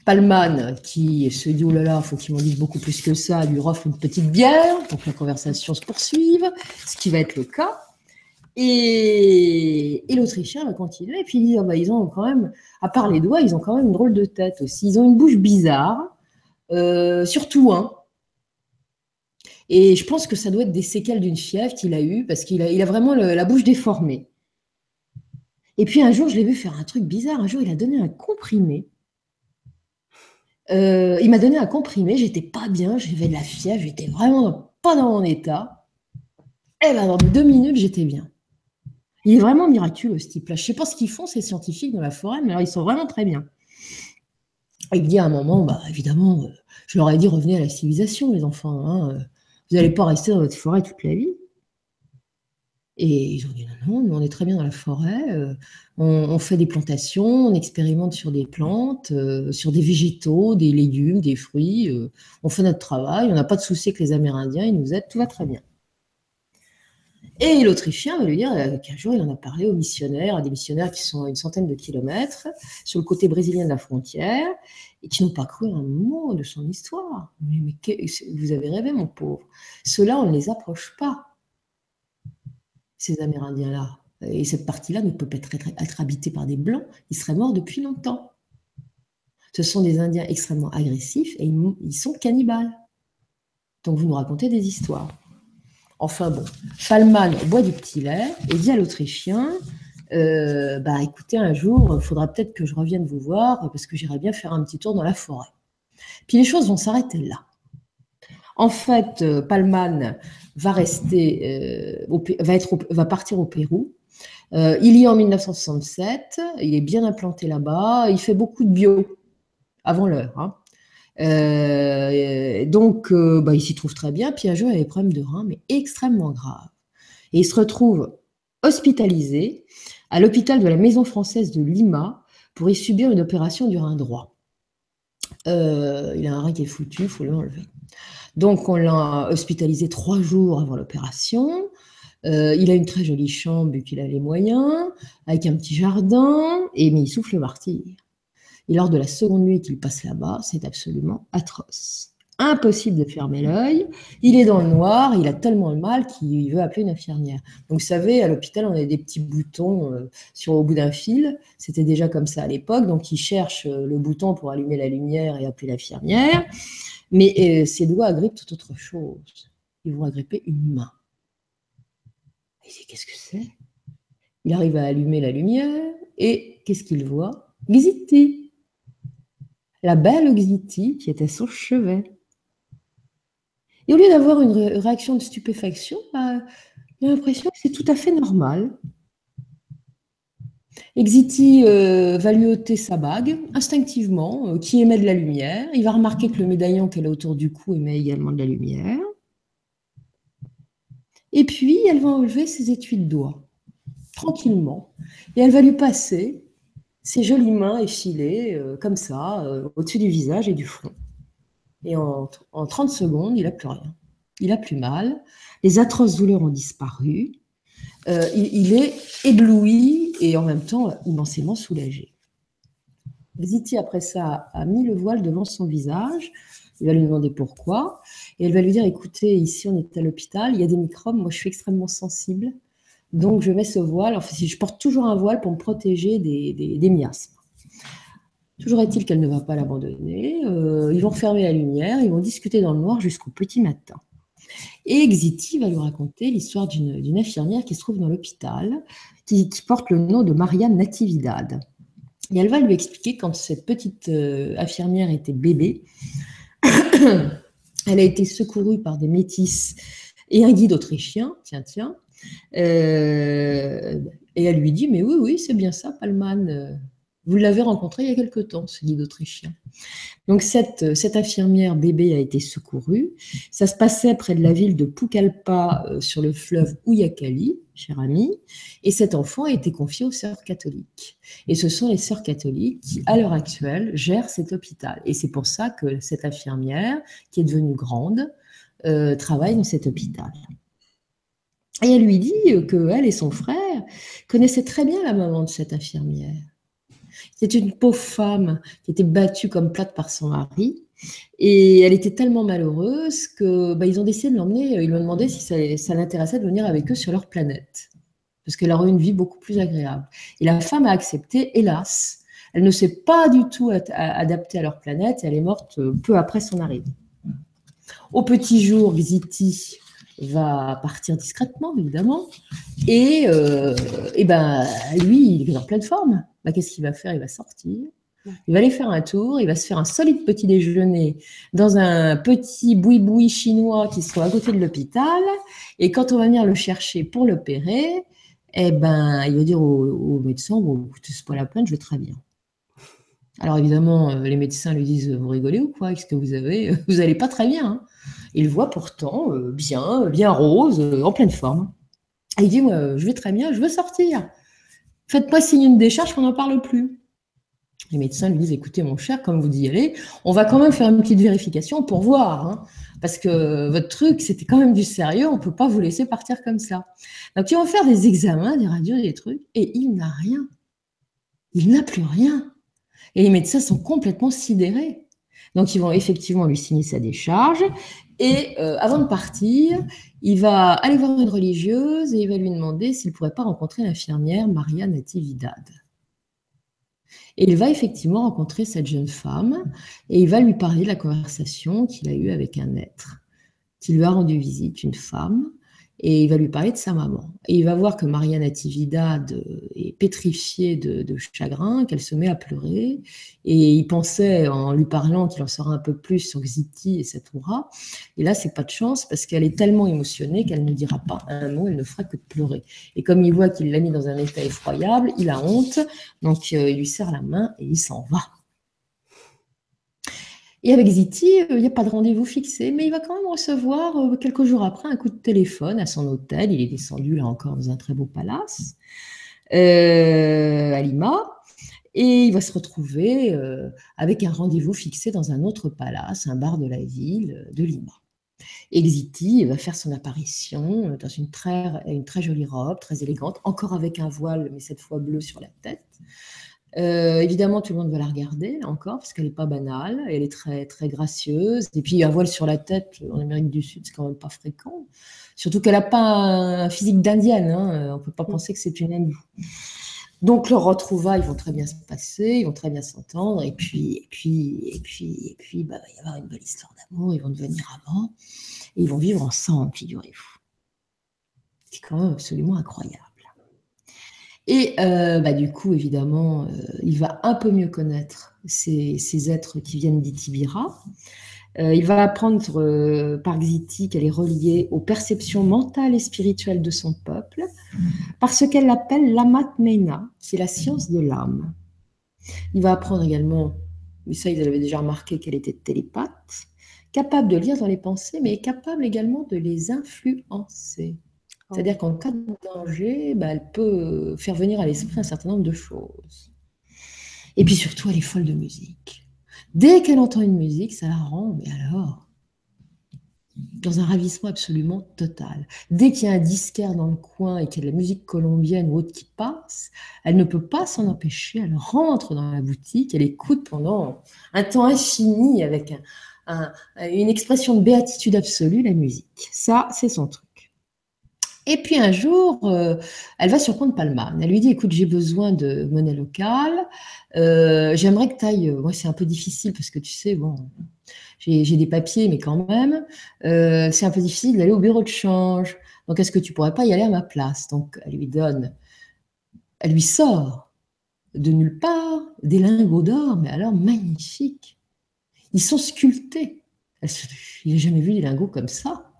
Speaker 2: Palman, qui se dit, oh là là, faut qu'il m'en dise beaucoup plus que ça, lui offre une petite bière que la conversation se poursuive, ce qui va être le cas. Et, l'Autrichien va continuer, et puis il dit, oh bah, ils ont quand même, à part les doigts, ils ont quand même une drôle de tête aussi. Ils ont une bouche bizarre, euh, surtout un. Et je pense que ça doit être des séquelles d'une fièvre qu'il a eue, parce qu'il a, vraiment la bouche déformée. Et puis un jour, je l'ai vu faire un truc bizarre. Un jour, il a donné un comprimé euh, il m'a donné un comprimé, j'étais pas bien, j'avais de la fièvre, j'étais vraiment pas dans mon état. Et eh ben dans deux minutes, j'étais bien. Il est vraiment miraculeux ce type-là. Je sais pas ce qu'ils font ces scientifiques dans la forêt, mais alors ils sont vraiment très bien. Il dit à un moment, bah évidemment, euh, je leur ai dit revenez à la civilisation, les enfants. Hein, euh, vous n'allez pas rester dans votre forêt toute la vie. Et ils ont dit non, non, on est très bien dans la forêt, euh, on, fait des plantations, on expérimente sur des plantes, sur des végétaux, des légumes, des fruits, on fait notre travail, on n'a pas de souci avec les Amérindiens, ils nous aident, tout va très bien. Et l'Autrichien va lui dire qu'un jour, il en a parlé aux missionnaires, à des missionnaires qui sont à une centaine de kilomètres, sur le côté brésilien de la frontière, et qui n'ont pas cru un mot de son histoire. Mais, vous avez rêvé, mon pauvre. Ceux-là, on ne les approche pas ces Amérindiens-là. Et cette partie-là ne peut pas être, être, habitée par des Blancs. Ils seraient morts depuis longtemps. Ce sont des Indiens extrêmement agressifs et ils, sont cannibales. Donc vous nous racontez des histoires. Enfin bon, Falman boit du petit lait et dit à l'Autrichien euh, bah écoutez, un jour, il faudra peut-être que je revienne vous voir parce que j'irai bien faire un petit tour dans la forêt. Puis les choses vont s'arrêter là. En fait, euh, Palman va rester, euh, va, va partir au Pérou. Il y est en 1967, il est bien implanté là-bas, il fait beaucoup de bio avant l'heure. Hein. Donc, bah, il s'y trouve très bien. Puis un jour, il a des problèmes de rein, mais extrêmement graves. Et il se retrouve hospitalisé à l'hôpital de la Maison française de Lima pour y subir une opération du rein droit. euh, il a un rein qui est foutu, il faut l'enlever. Donc, on l'a hospitalisé trois jours avant l'opération. Euh, il a une très jolie chambre, vu qu'il a les moyens, avec un petit jardin, et, mais il souffle le martyr. Et lors de la seconde nuit qu'il passe là-bas, c'est absolument atroce. Impossible de fermer l'œil. Il est dans le noir, il a tellement mal qu'il veut appeler une infirmière. Donc, vous savez, à l'hôpital, on a des petits boutons euh, sur au bout d'un fil. C'était déjà comme ça à l'époque. Donc, il cherche euh, le bouton pour allumer la lumière et appeler l'infirmière. Mais euh, ses doigts agrippent tout autre chose. Ils vont agripper une main. Il dit Qu'est-ce que c'est? Il arrive à allumer la lumière et qu'est-ce qu'il voit? Xiti La belle Xiti qui était son chevet. Et au lieu d'avoir une réaction de stupéfaction, bah, a l'impression que c'est tout à fait normal. Exiti euh, va lui ôter sa bague instinctivement, euh, qui émet de la lumière. Il va remarquer que le médaillon qu'elle a autour du cou émet également de la lumière. Et puis, elle va enlever ses étuis de doigts, tranquillement. Et elle va lui passer ses jolies mains effilées, euh, comme ça, au-dessus du visage et du front. Et en, 30 secondes, il n'a plus rien. Il n'a plus mal. Les atroces douleurs ont disparu. Euh, il, est ébloui et en même temps immensément soulagé. Ziti, après ça, a mis le voile devant son visage. Il va lui demander pourquoi. Et elle va lui dire, écoutez, ici on est à l'hôpital, il y a des microbes, moi je suis extrêmement sensible. Donc je mets ce voile, enfin je porte toujours un voile pour me protéger des, des miasmes. Toujours est-il qu'elle ne va pas l'abandonner. Euh, ils vont fermer la lumière, ils vont discuter dans le noir jusqu'au petit matin. Et Xiti va lui raconter l'histoire d'une infirmière qui se trouve dans l'hôpital, qui, porte le nom de Maria Natividad. Et elle va lui expliquer quand cette petite euh, infirmière était bébé, elle a été secourue par des métis et un guide autrichien, tiens, tiens. Euh, et elle lui dit, mais oui, oui, c'est bien ça, Palman. Vous l'avez rencontré il y a quelque temps, ce guide autrichien. Donc cette, cette, infirmière bébé a été secourue. Ça se passait près de la ville de Pucallpa euh, sur le fleuve Ouyakali, cher ami, et cet enfant a été confié aux sœurs catholiques. Et ce sont les sœurs catholiques qui, à l'heure actuelle, gèrent cet hôpital. Et c'est pour ça que cette infirmière, qui est devenue grande, euh, travaille dans cet hôpital. Et elle lui dit qu'elle et son frère connaissaient très bien la maman de cette infirmière c'est une pauvre femme qui était battue comme plate par son mari. Et elle était tellement malheureuse que bah, ont décidé de l'emmener. Ils lui ont demandé si ça, l'intéressait de venir avec eux sur leur planète, parce qu'elle aurait une vie beaucoup plus agréable. Et la femme a accepté, hélas. Elle ne s'est pas du tout adaptée à leur planète et elle est morte euh, peu après son arrivée. Au petit jour, Xiti va partir discrètement, évidemment. Et, euh, et ben, lui, il est en pleine forme. Bah, qu'est-ce qu'il va faire? Il va sortir. Il va aller faire un tour, il va se faire un solide petit déjeuner dans un petit boui-boui chinois qui se trouve à côté de l'hôpital. Et quand on va venir le chercher pour l'opérer, eh ben, il va dire au, médecin bon, c'est pas la peine, je vais très bien. Alors évidemment, euh, les médecins lui disent Vous rigolez ou quoi? Qu'est-ce que vous avez? Vous n'allez pas très bien. Hein. Il voit pourtant euh, bien, bien rose, euh, en pleine forme. Et il dit Moi, je vais très bien, je veux sortir. Faites-moi signer une décharge qu'on n'en parle plus. Les médecins lui disent écoutez, mon cher, comme vous y allez, on va quand même faire une petite vérification pour voir. Hein, parce que votre truc, c'était quand même du sérieux, on ne peut pas vous laisser partir comme ça. Donc, ils vont faire des examens, des radios, des trucs, et il n'a rien. Il n'a plus rien. Et les médecins sont complètement sidérés. Donc, ils vont effectivement lui signer sa décharge. Et euh, avant de partir, il va aller voir une religieuse et il va lui demander s'il ne pourrait pas rencontrer l'infirmière Maria Natividad. Et il va effectivement rencontrer cette jeune femme et il va lui parler de la conversation qu'il a eue avec un être qui lui a rendu visite, une femme, et il va lui parler de sa maman. Et il va voir que Maria Natividad est pétrifiée de, chagrin, qu'elle se met à pleurer. Et il pensait, en lui parlant, qu'il en saura un peu plus sur Xiti et Satoura. Et là, c'est pas de chance parce qu'elle est tellement émotionnée qu'elle ne dira pas un mot, elle ne fera que pleurer. Et comme il voit qu'il l'a mis dans un état effroyable, il a honte. Donc, euh, il lui serre la main et il s'en va. Et avec Ziti, euh, il n'y a pas de rendez-vous fixé, mais il va quand même recevoir euh, quelques jours après un coup de téléphone à son hôtel. Il est descendu là encore dans un très beau palace euh, à Lima. Et il va se retrouver avec un rendez-vous fixé dans un autre palace, un bar de la ville de Lima. Exiti va faire son apparition dans une très jolie robe, très élégante, encore avec un voile, mais cette fois bleu sur la tête. Euh, évidemment, tout le monde va la regarder, encore, parce qu'elle n'est pas banale, elle est très, très gracieuse. Et puis, un voile sur la tête, en Amérique du Sud, c'est quand même pas fréquent. Surtout qu'elle n'a pas un physique d'indienne, hein. on ne peut pas penser que c'est une hindoue. Donc, leurs retrouvailles vont très bien se passer, ils vont très bien s'entendre, et puis, et puis, et puis, et puis, bah, il va y avoir une belle histoire d'amour, ils vont devenir amants, et ils vont vivre ensemble, figurez-vous. C'est quand même absolument incroyable. Et euh, bah, du coup, évidemment, euh, il va un peu mieux connaître ces, êtres qui viennent d'Itibira. Euh, il va apprendre par Xiti qu'elle est reliée aux perceptions mentales et spirituelles de son peuple, parce qu'elle l'appelle l'amatmena, qui est la science de l'âme. Il va apprendre également, mais ça ils avaient déjà remarqué qu'elle était télépathe, capable de lire dans les pensées, mais capable également de les influencer. C'est-à-dire qu'en cas de danger, bah, elle peut faire venir à l'esprit un certain nombre de choses. Et puis surtout, elle est folle de musique. Dès qu'elle entend une musique, ça la rend, mais alors, dans un ravissement absolument total. Dès qu'il y a un disquaire dans le coin et qu'il y a de la musique colombienne ou autre qui passe, elle ne peut pas s'en empêcher. Elle rentre dans la boutique, elle écoute pendant un temps infini avec une expression de béatitude absolue la musique. Ça, c'est son truc. Et puis un jour, euh, elle va surprendre Palma. Elle lui dit Écoute, j'ai besoin de monnaie locale. Euh, j'aimerais que tu ailles. Euh, moi, c'est un peu difficile parce que tu sais, bon, j'ai des papiers, mais quand même, c'est un peu difficile d'aller au bureau de change. Donc, est-ce que tu pourrais pas y aller à ma place? Donc, elle lui donne, elle lui sort de nulle part des lingots d'or, mais alors magnifiques. Ils sont sculptés. Il n'a jamais vu des lingots comme ça.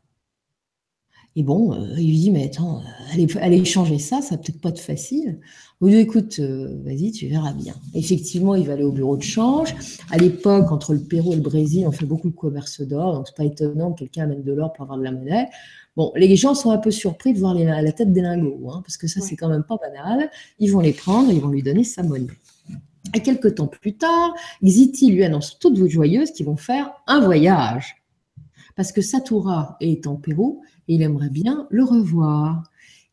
Speaker 2: Et bon, euh, il lui dit, mais attends, allez, allez changer ça, ça va peut-être pas être facile. Lui dit, écoute, euh, vas-y, tu verras bien. Effectivement, il va aller au bureau de change. À l'époque, entre le Pérou et le Brésil, on fait beaucoup de commerce d'or, donc c'est pas étonnant que quelqu'un amène de l'or pour avoir de la monnaie. Bon, les gens sont un peu surpris de voir les, la tête des lingots, hein, parce que ça, c'est quand même pas banal. Ils vont les prendre, ils vont lui donner sa monnaie. Et quelques temps plus tard, Xiti lui annonce toute joyeuse qu'ils vont faire un voyage. Parce que Satura est en Pérou et il aimerait bien le revoir.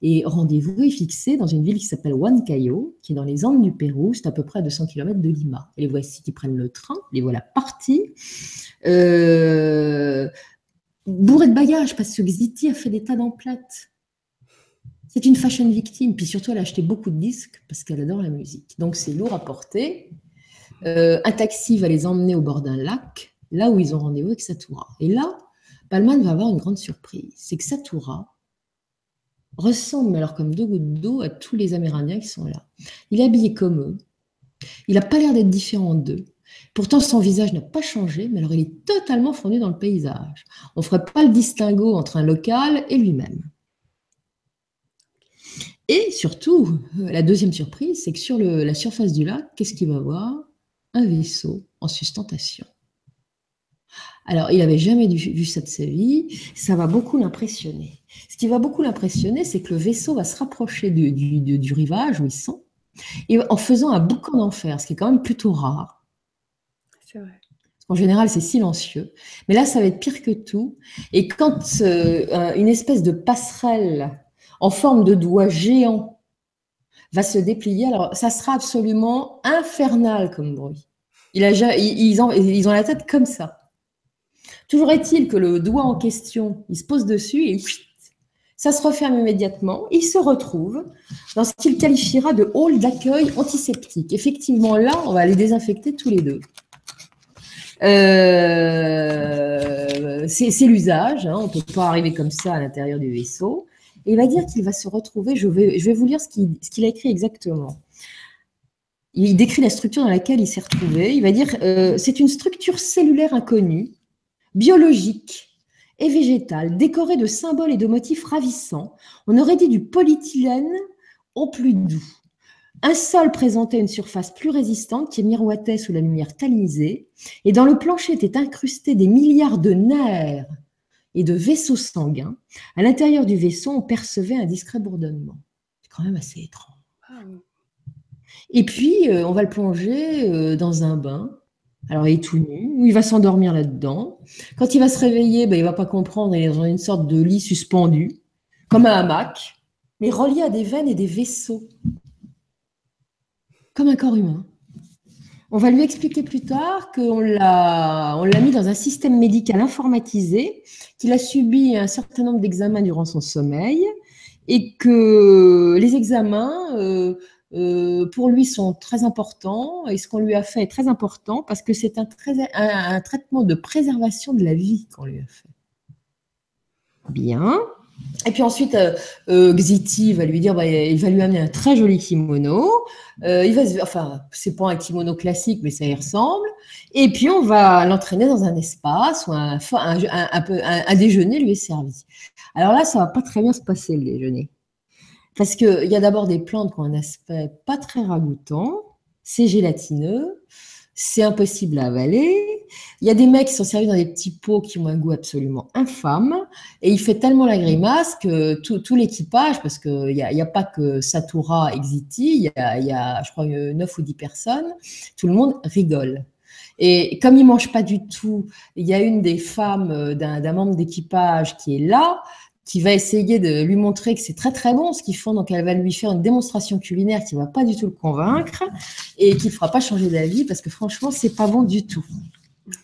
Speaker 2: Et rendez-vous est fixé dans une ville qui s'appelle Huancayo, qui est dans les Andes du Pérou, c'est à peu près à 200 km de Lima. Et les voici qui prennent le train, les voilà partis, euh, bourrés de bagages, parce que Xiti a fait des tas d'emplettes. C'est une fashion victime, puis surtout elle a acheté beaucoup de disques parce qu'elle adore la musique. Donc c'est lourd à porter. Euh, un taxi va les emmener au bord d'un lac, là où ils ont rendez-vous avec Satura. Et là, Palman va avoir une grande surprise. C'est que Satura ressemble, alors comme deux gouttes d'eau, à tous les Amérindiens qui sont là. Il est habillé comme eux. Il n'a pas l'air d'être différent d'eux. Pourtant, son visage n'a pas changé, mais alors il est totalement fondu dans le paysage. On ne ferait pas le distinguo entre un local et lui-même. Et surtout, la deuxième surprise, c'est que sur la surface du lac, qu'est-ce qu'il va voir? Un vaisseau en sustentation. Alors, il n'avait jamais vu ça de sa vie. Ça va beaucoup l'impressionner. Ce qui va beaucoup l'impressionner, c'est que le vaisseau va se rapprocher du, rivage où ils sont, et en faisant un boucan d'enfer, ce qui est quand même plutôt rare. C'est vrai. En général, c'est silencieux. Mais là, ça va être pire que tout. Et quand euh, une espèce de passerelle en forme de doigt géant va se déplier, alors ça sera absolument infernal comme bruit. Il a, ils, ont, ils ont la tête comme ça. Toujours est-il que le doigt en question, il se pose dessus et ça se referme immédiatement. Il se retrouve dans ce qu'il qualifiera de hall d'accueil antiseptique. Effectivement, là, on va les désinfecter tous les deux. Euh, c'est l'usage, hein, on ne peut pas arriver comme ça à l'intérieur du vaisseau. Et il va dire qu'il va se retrouver, je vais, vous lire ce qu'il a écrit exactement. Il décrit la structure dans laquelle il s'est retrouvé. Il va dire euh, c'est une structure cellulaire inconnue biologique et végétale, décorée de symboles et de motifs ravissants. On aurait dit du polythylène au plus doux. Un sol présentait une surface plus résistante qui miroitait sous la lumière tamisée, et dans le plancher étaient incrustés des milliards de nerfs et de vaisseaux sanguins. À l'intérieur du vaisseau, on percevait un discret bourdonnement. C'est quand même assez étrange. Et puis, euh, on va le plonger euh, dans un bain. Alors, il est tout nu, il va s'endormir là-dedans. Quand il va se réveiller, ben, il va pas comprendre, il est dans une sorte de lit suspendu, comme un hamac, mais relié à des veines et des vaisseaux, comme un corps humain. On va lui expliquer plus tard qu'on l'a, on l'a mis dans un système médical informatisé, qu'il a subi un certain nombre d'examens durant son sommeil et que les examens, euh, euh, pour lui, sont très importants et ce qu'on lui a fait est très important parce que c'est un, un traitement de préservation de la vie qu'on lui a fait. Bien. Et puis ensuite, euh, euh, Xiti va lui dire, bah, il va lui amener un très joli kimono. Euh, il va, enfin, c'est pas un kimono classique, mais ça y ressemble. Et puis on va l'entraîner dans un espace où un, un, déjeuner lui est servi. Alors là, ça va pas très bien se passer le déjeuner, parce qu'il y a d'abord des plantes qui ont un aspect pas très ragoûtant, c'est gélatineux, c'est impossible à avaler. Il y a des mecs qui sont servis dans des petits pots qui ont un goût absolument infâme. Et il fait tellement la grimace que tout, l'équipage, parce qu'il n'y a, a, pas que Satura et Xiti, il y a, je crois, 9 ou 10 personnes, tout le monde rigole. Et comme il mange pas du tout, il y a une des femmes d'un membre d'équipage qui est là, qui va essayer de lui montrer que c'est très très bon ce qu'ils font. Donc elle va lui faire une démonstration culinaire qui va pas du tout le convaincre et qui ne fera pas changer d'avis parce que franchement c'est pas bon du tout.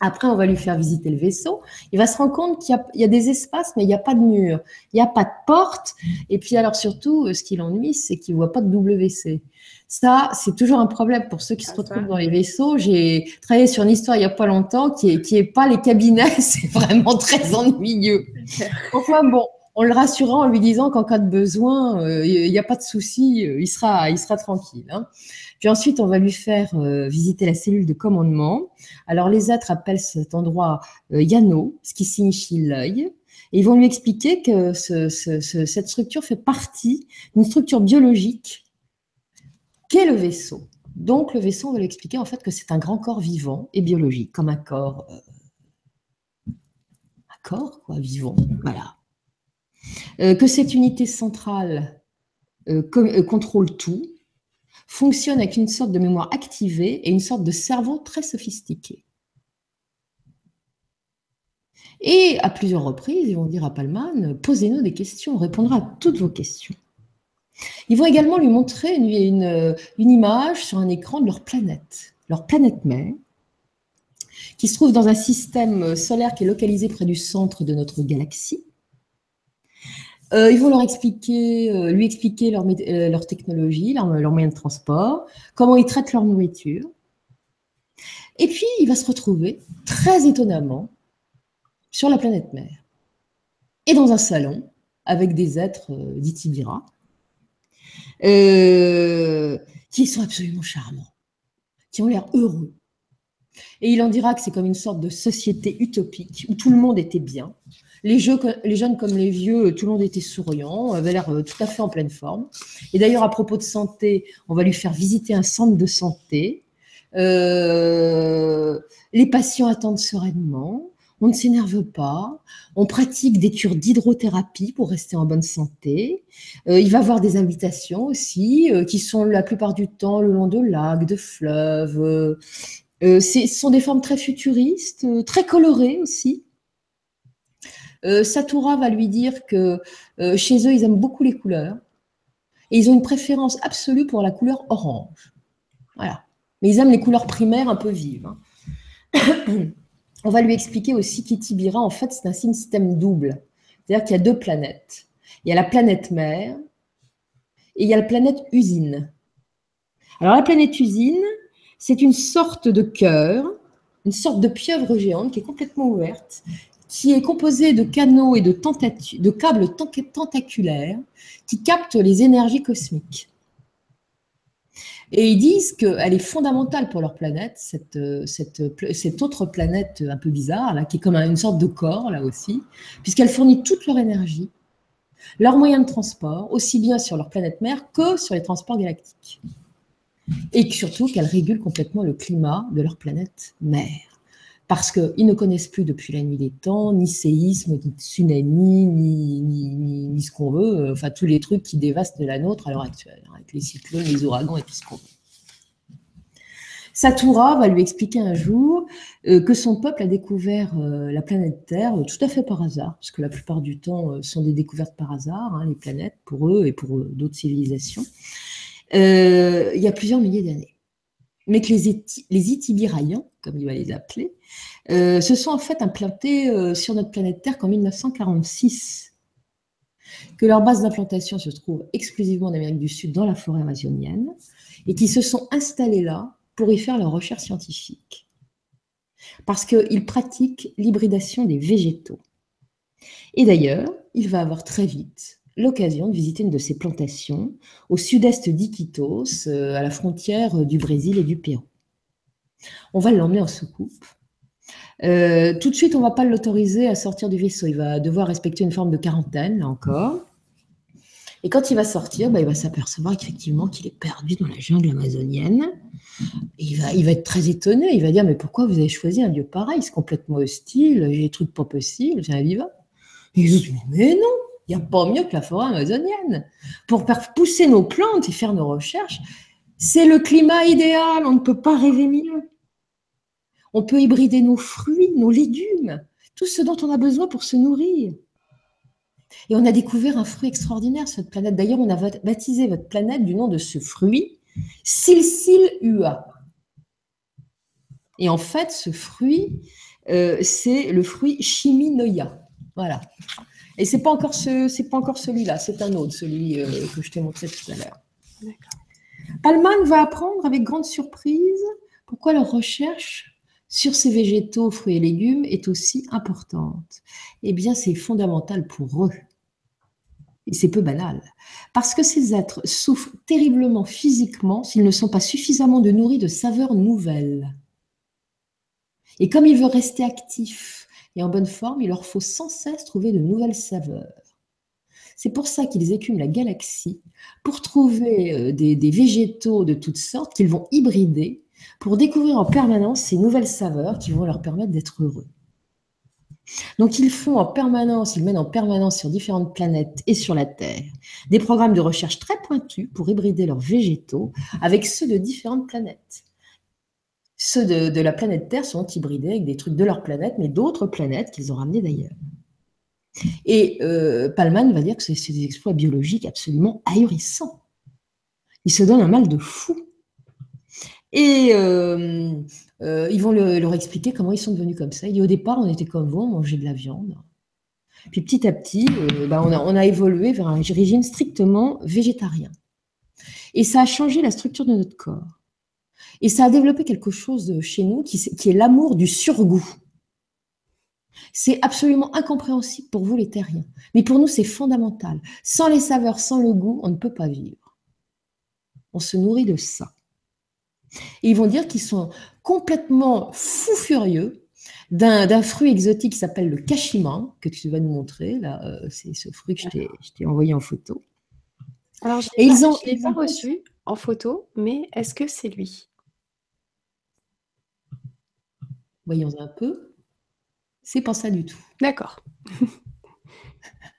Speaker 2: Après, on va lui faire visiter le vaisseau. Il va se rendre compte qu'il y, a des espaces, mais il n'y a pas de mur, il n'y a pas de porte. Et puis alors surtout, ce qui l'ennuie, c'est qu'il ne voit pas de WC. Ça, c'est toujours un problème pour ceux qui se ah, retrouvent dans les vaisseaux. J'ai travaillé sur une histoire il n'y a pas longtemps qui est, qui est pas les cabinets. C'est vraiment très ennuyeux. Enfin bon, en le rassurant, en lui disant qu'en cas de besoin, euh, il n'y a pas de souci, euh, il sera, il sera tranquille. Hein. Puis ensuite, on va lui faire euh, visiter la cellule de commandement. Alors, les êtres appellent cet endroit Yano, ce qui signifie l'œil. Et ils vont lui expliquer que cette structure fait partie d'une structure biologique qu'est le vaisseau. Donc, le vaisseau, on va lui expliquer en fait que c'est un grand corps vivant et biologique, comme un corps, corps quoi, vivant. Voilà. Euh, que cette unité centrale euh, euh, contrôle tout, fonctionne avec une sorte de mémoire activée et une sorte de cerveau très sophistiqué. Et à plusieurs reprises, ils vont dire à Palman, posez-nous des questions, on répondra à toutes vos questions. Ils vont également lui montrer une, une, image sur un écran de leur planète, leur planète mère, qui se trouve dans un système solaire qui est localisé près du centre de notre galaxie. Euh, ils vont leur expliquer, euh, lui expliquer leur, euh, technologie, leur, leur, moyen de transport, comment ils traitent leur nourriture. Et puis, il va se retrouver, très étonnamment, sur la planète mère. Et dans un salon, avec des êtres d'Itibira, qui sont absolument charmants, qui ont l'air heureux. Et il en dira que c'est comme une sorte de société utopique où tout le monde était bien, les, jeunes comme les vieux, tout le monde était souriant, avait l'air euh, tout à fait en pleine forme. Et d'ailleurs, à propos de santé, on va lui faire visiter un centre de santé. Euh, les patients attendent sereinement, on ne s'énerve pas, on pratique des cures d'hydrothérapie pour rester en bonne santé. Euh, il va avoir des invitations aussi, qui sont la plupart du temps le long de lacs, de fleuves. Ce sont des formes très futuristes, très colorées aussi. Euh, Satura va lui dire que euh, chez eux, ils aiment beaucoup les couleurs. Et ils ont une préférence absolue pour la couleur orange. Voilà. Mais ils aiment les couleurs primaires un peu vives. Hein. On va lui expliquer aussi qu'Itibira, en fait, c'est un système double. C'est-à-dire qu'il y a deux planètes. Il y a la planète mère et il y a la planète usine. Alors la planète usine, c'est une sorte de cœur, une sorte de pieuvre géante qui est complètement ouverte qui est composé de canaux et de, câbles tentaculaires qui captent les énergies cosmiques. Et ils disent qu'elle est fondamentale pour leur planète, cette, autre planète un peu bizarre, qui est comme une sorte de corps, là aussi, puisqu'elle fournit toute leur énergie, leurs moyens de transport, aussi bien sur leur planète mère que sur les transports galactiques. Et surtout qu'elle régule complètement le climat de leur planète mère parce qu'ils ne connaissent plus depuis la nuit des temps, ni séisme, ni tsunami, ni, ce qu'on veut, euh, enfin tous les trucs qui dévastent la nôtre à l'heure actuelle, hein, avec les cyclones, les ouragans et tout ce qu'on veut. Satura va lui expliquer un jour euh, que son peuple a découvert euh, la planète Terre tout à fait par hasard, parce que la plupart du temps sont des découvertes par hasard, hein, les planètes, pour eux et pour d'autres civilisations, il y a plusieurs milliers d'années. Mais que les, Itibirayans, comme il va les appeler, se sont en fait implantés sur notre planète Terre qu'en 1946 que leur base d'implantation se trouve exclusivement en Amérique du Sud, dans la forêt amazonienne, et qui se sont installés là pour y faire leurs recherches scientifiques. Parce qu'ils pratiquent l'hybridation des végétaux. Et d'ailleurs, il va avoir très vite l'occasion de visiter une de ces plantations au sud-est d'Iquitos, euh, à la frontière du Brésil et du Pérou. On va l'emmener en soucoupe euh, tout de suite, on ne va pas l'autoriser à sortir du vaisseau. Il va devoir respecter une forme de quarantaine, là encore. Et quand il va sortir, bah, il va s'apercevoir effectivement qu'il est perdu dans la jungle amazonienne. il, va, être très étonné. Il va dire Mais pourquoi vous avez choisi un lieu pareil? C'est complètement hostile. J'ai des trucs pas possibles. C'est un vivant. Et ils Mais non, il n'y a pas mieux que la forêt amazonienne. Pour pousser nos plantes et faire nos recherches, c'est le climat idéal. On ne peut pas rêver mieux. On peut hybrider nos fruits, nos légumes, tout ce dont on a besoin pour se nourrir. Et on a découvert un fruit extraordinaire sur cette planète. D'ailleurs, on a baptisé votre planète du nom de ce fruit, Silsil Ua. Et en fait, ce fruit, euh, c'est le fruit Chiminoya. Voilà. Et c'est pas encore ce, c'est pas encore celui-là, c'est un autre, celui euh, que je t'ai montré tout à l'heure. Palman va apprendre avec grande surprise pourquoi leur recherche sur ces végétaux, fruits et légumes est aussi importante Eh bien, c'est fondamental pour eux. Et c'est peu banal. Parce que ces êtres souffrent terriblement physiquement s'ils ne sont pas suffisamment de nourris de saveurs nouvelles. Et comme ils veulent rester actifs et en bonne forme, il leur faut sans cesse trouver de nouvelles saveurs. C'est pour ça qu'ils écument la galaxie, pour trouver euh, des, des végétaux de toutes sortes qu'ils vont hybrider pour découvrir en permanence ces nouvelles saveurs qui vont leur permettre d'être heureux. Donc ils font en permanence, ils mènent en permanence sur différentes planètes et sur la Terre des programmes de recherche très pointus pour hybrider leurs végétaux avec ceux de différentes planètes. Ceux de, la planète Terre sont hybridés avec des trucs de leur planète, mais d'autres planètes qu'ils ont ramenés d'ailleurs. Et euh, Palman va dire que c'est des exploits biologiques absolument ahurissants. Ils se donnent un mal de fou et euh, euh, ils vont leur expliquer comment ils sont devenus comme ça. Il au départ, on était comme vous, on mangeait de la viande. Puis petit à petit, bah, on, a, évolué vers un régime strictement végétarien. Et ça a changé la structure de notre corps. Et ça a développé quelque chose chez nous qui, qui est l'amour du surgoût. C'est absolument incompréhensible pour vous les terriens. Mais pour nous, c'est fondamental. Sans les saveurs, sans le goût, on ne peut pas vivre. On se nourrit de ça. Et ils vont dire qu'ils sont complètement fous furieux d'un fruit exotique qui s'appelle le cachiman, que tu vas nous montrer. Là, euh, c'est ce fruit que je t'ai envoyé en photo.
Speaker 1: Alors, je ne l'ai pas, reçu en photo, mais est-ce que c'est lui?
Speaker 2: Voyons un peu. C'est pas ça du tout.
Speaker 1: D'accord.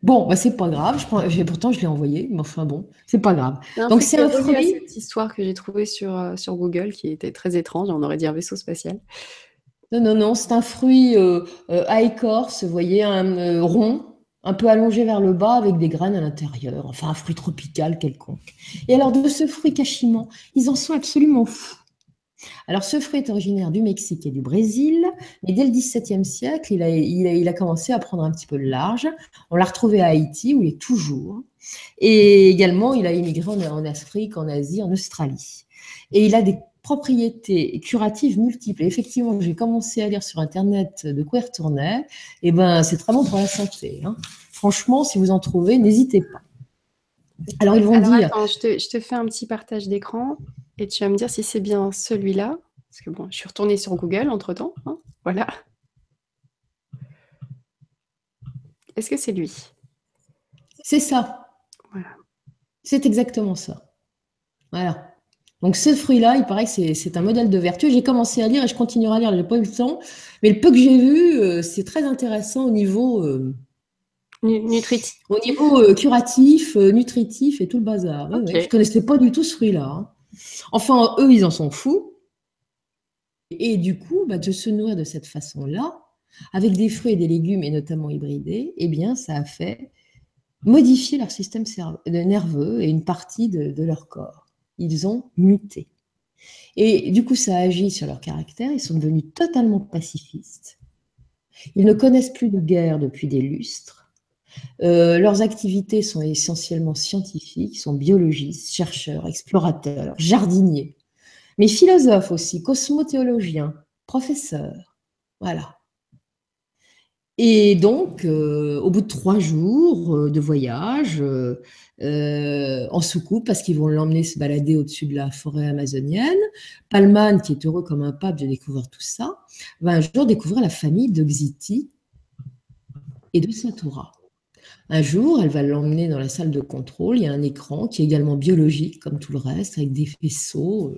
Speaker 2: Bon, bah, c'est pas grave. Je pourtant, je l'ai envoyé, mais enfin bon, c'est pas grave.
Speaker 1: Donc, c'est un fruit. cette histoire que j'ai trouvée sur, euh, sur Google qui était très étrange. On aurait dit un vaisseau spatial.
Speaker 2: Non, non, non, c'est un fruit euh, euh, à écorce, vous voyez, un rond, un peu allongé vers le bas avec des graines à l'intérieur. Enfin, un fruit tropical quelconque. Et alors, de ce fruit cachiment, ils en sont absolument fous. Alors, ce fruit est originaire du Mexique et du Brésil, mais dès le XVIIe siècle, il a, commencé à prendre un petit peu de large. On l'a retrouvé à Haïti, où il est toujours. Et également, il a immigré en, Afrique, en Asie, en Australie. Et il a des propriétés curatives multiples. Et effectivement, j'ai commencé à lire sur Internet de quoi il retournait. Et ben, c'est très bon pour la santé. Hein. Franchement, si vous en trouvez, n'hésitez pas.
Speaker 1: Alors, ils vont dire. Attends, je te, je te fais un petit partage d'écran. Et tu vas me dire si c'est bien celui-là. Parce que bon, je suis retournée sur Google entre-temps. Hein, voilà. Est-ce que c'est lui?
Speaker 2: C'est ça. Voilà. C'est exactement ça. Voilà. Donc ce fruit-là, il paraît que c'est un modèle de vertu. J'ai commencé à lire et je continuerai à lire, je n'ai pas eu le temps. Mais le peu que j'ai vu, euh, c'est très intéressant au niveau...
Speaker 1: Euh, nutritif.
Speaker 2: Au niveau euh, curatif, nutritif et tout le bazar. je ne connaissais pas du tout ce fruit-là. Hein. Enfin, eux, ils en sont fous. et du coup, bah, de se nourrir de cette façon-là, avec des fruits et des légumes, et notamment hybridés, eh bien, ça a fait modifier leur système nerveux et une partie de, leur corps. Ils ont muté. Et du coup, ça agit sur leur caractère. Ils sont devenus totalement pacifistes. Ils ne connaissent plus de guerre depuis des lustres. Euh, leurs activités sont essentiellement scientifiques, ils sont biologistes, chercheurs, explorateurs, jardiniers, mais philosophes aussi, cosmothéologiens, professeurs. Voilà. Et donc, euh, au bout de trois jours euh, de voyage, euh, en soucoupe, parce qu'ils vont l'emmener se balader au-dessus de la forêt amazonienne, Palman, qui est heureux comme un pape de découvrir tout ça, va un jour découvrir la famille de Xiti et de Satura. Un jour, elle va l'emmener dans la salle de contrôle. Il y a un écran qui est également biologique, comme tout le reste, avec des faisceaux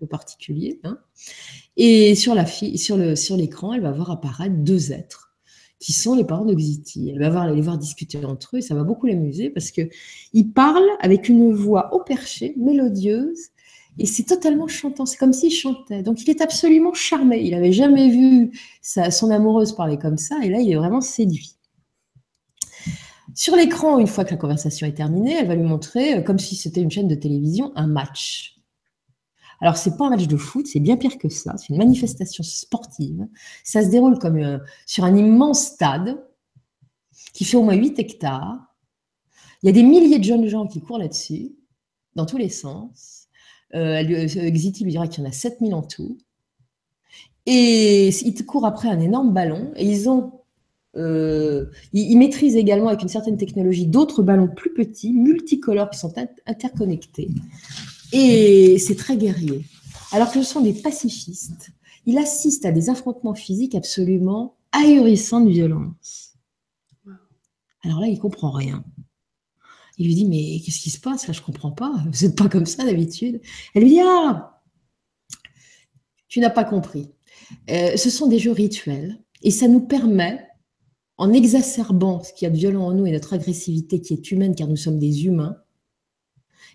Speaker 2: peu particuliers. Hein. Et sur l'écran, sur le, elle va voir apparaître deux êtres qui sont les parents de Xiti. Elle va voir, les voir discuter entre eux et ça va beaucoup l'amuser parce qu'ils parlent avec une voix au perché, mélodieuse, et c'est totalement chantant. C'est comme s'il chantait. Donc il est absolument charmé. Il n'avait jamais vu sa, son amoureuse parler comme ça, et là il est vraiment séduit. Sur l'écran, une fois que la conversation est terminée, elle va lui montrer, euh, comme si c'était une chaîne de télévision, un match. Alors, c'est pas un match de foot, c'est bien pire que ça. C'est une manifestation sportive. Ça se déroule comme euh, sur un immense stade qui fait au moins 8 hectares. Il y a des milliers de jeunes gens qui courent là-dessus, dans tous les sens. Euh, euh lui dira qu'il y en a 7000 en tout. Et ils courent après un énorme ballon et ils ont ils, maîtrisent également avec une certaine technologie d'autres ballons plus petits, multicolores, qui sont interconnectés. Et c'est très guerrier. Alors que ce sont des pacifistes, il assiste à des affrontements physiques absolument ahurissants de violence. Alors là, il comprend rien. Il lui dit, mais qu'est-ce qui se passe là? Je comprends pas. Vous n'êtes pas comme ça d'habitude. Elle lui dit, ah, tu n'as pas compris. Euh, ce sont des jeux rituels et ça nous permet, en exacerbant ce qu'il y a de violent en nous et notre agressivité qui est humaine car nous sommes des humains,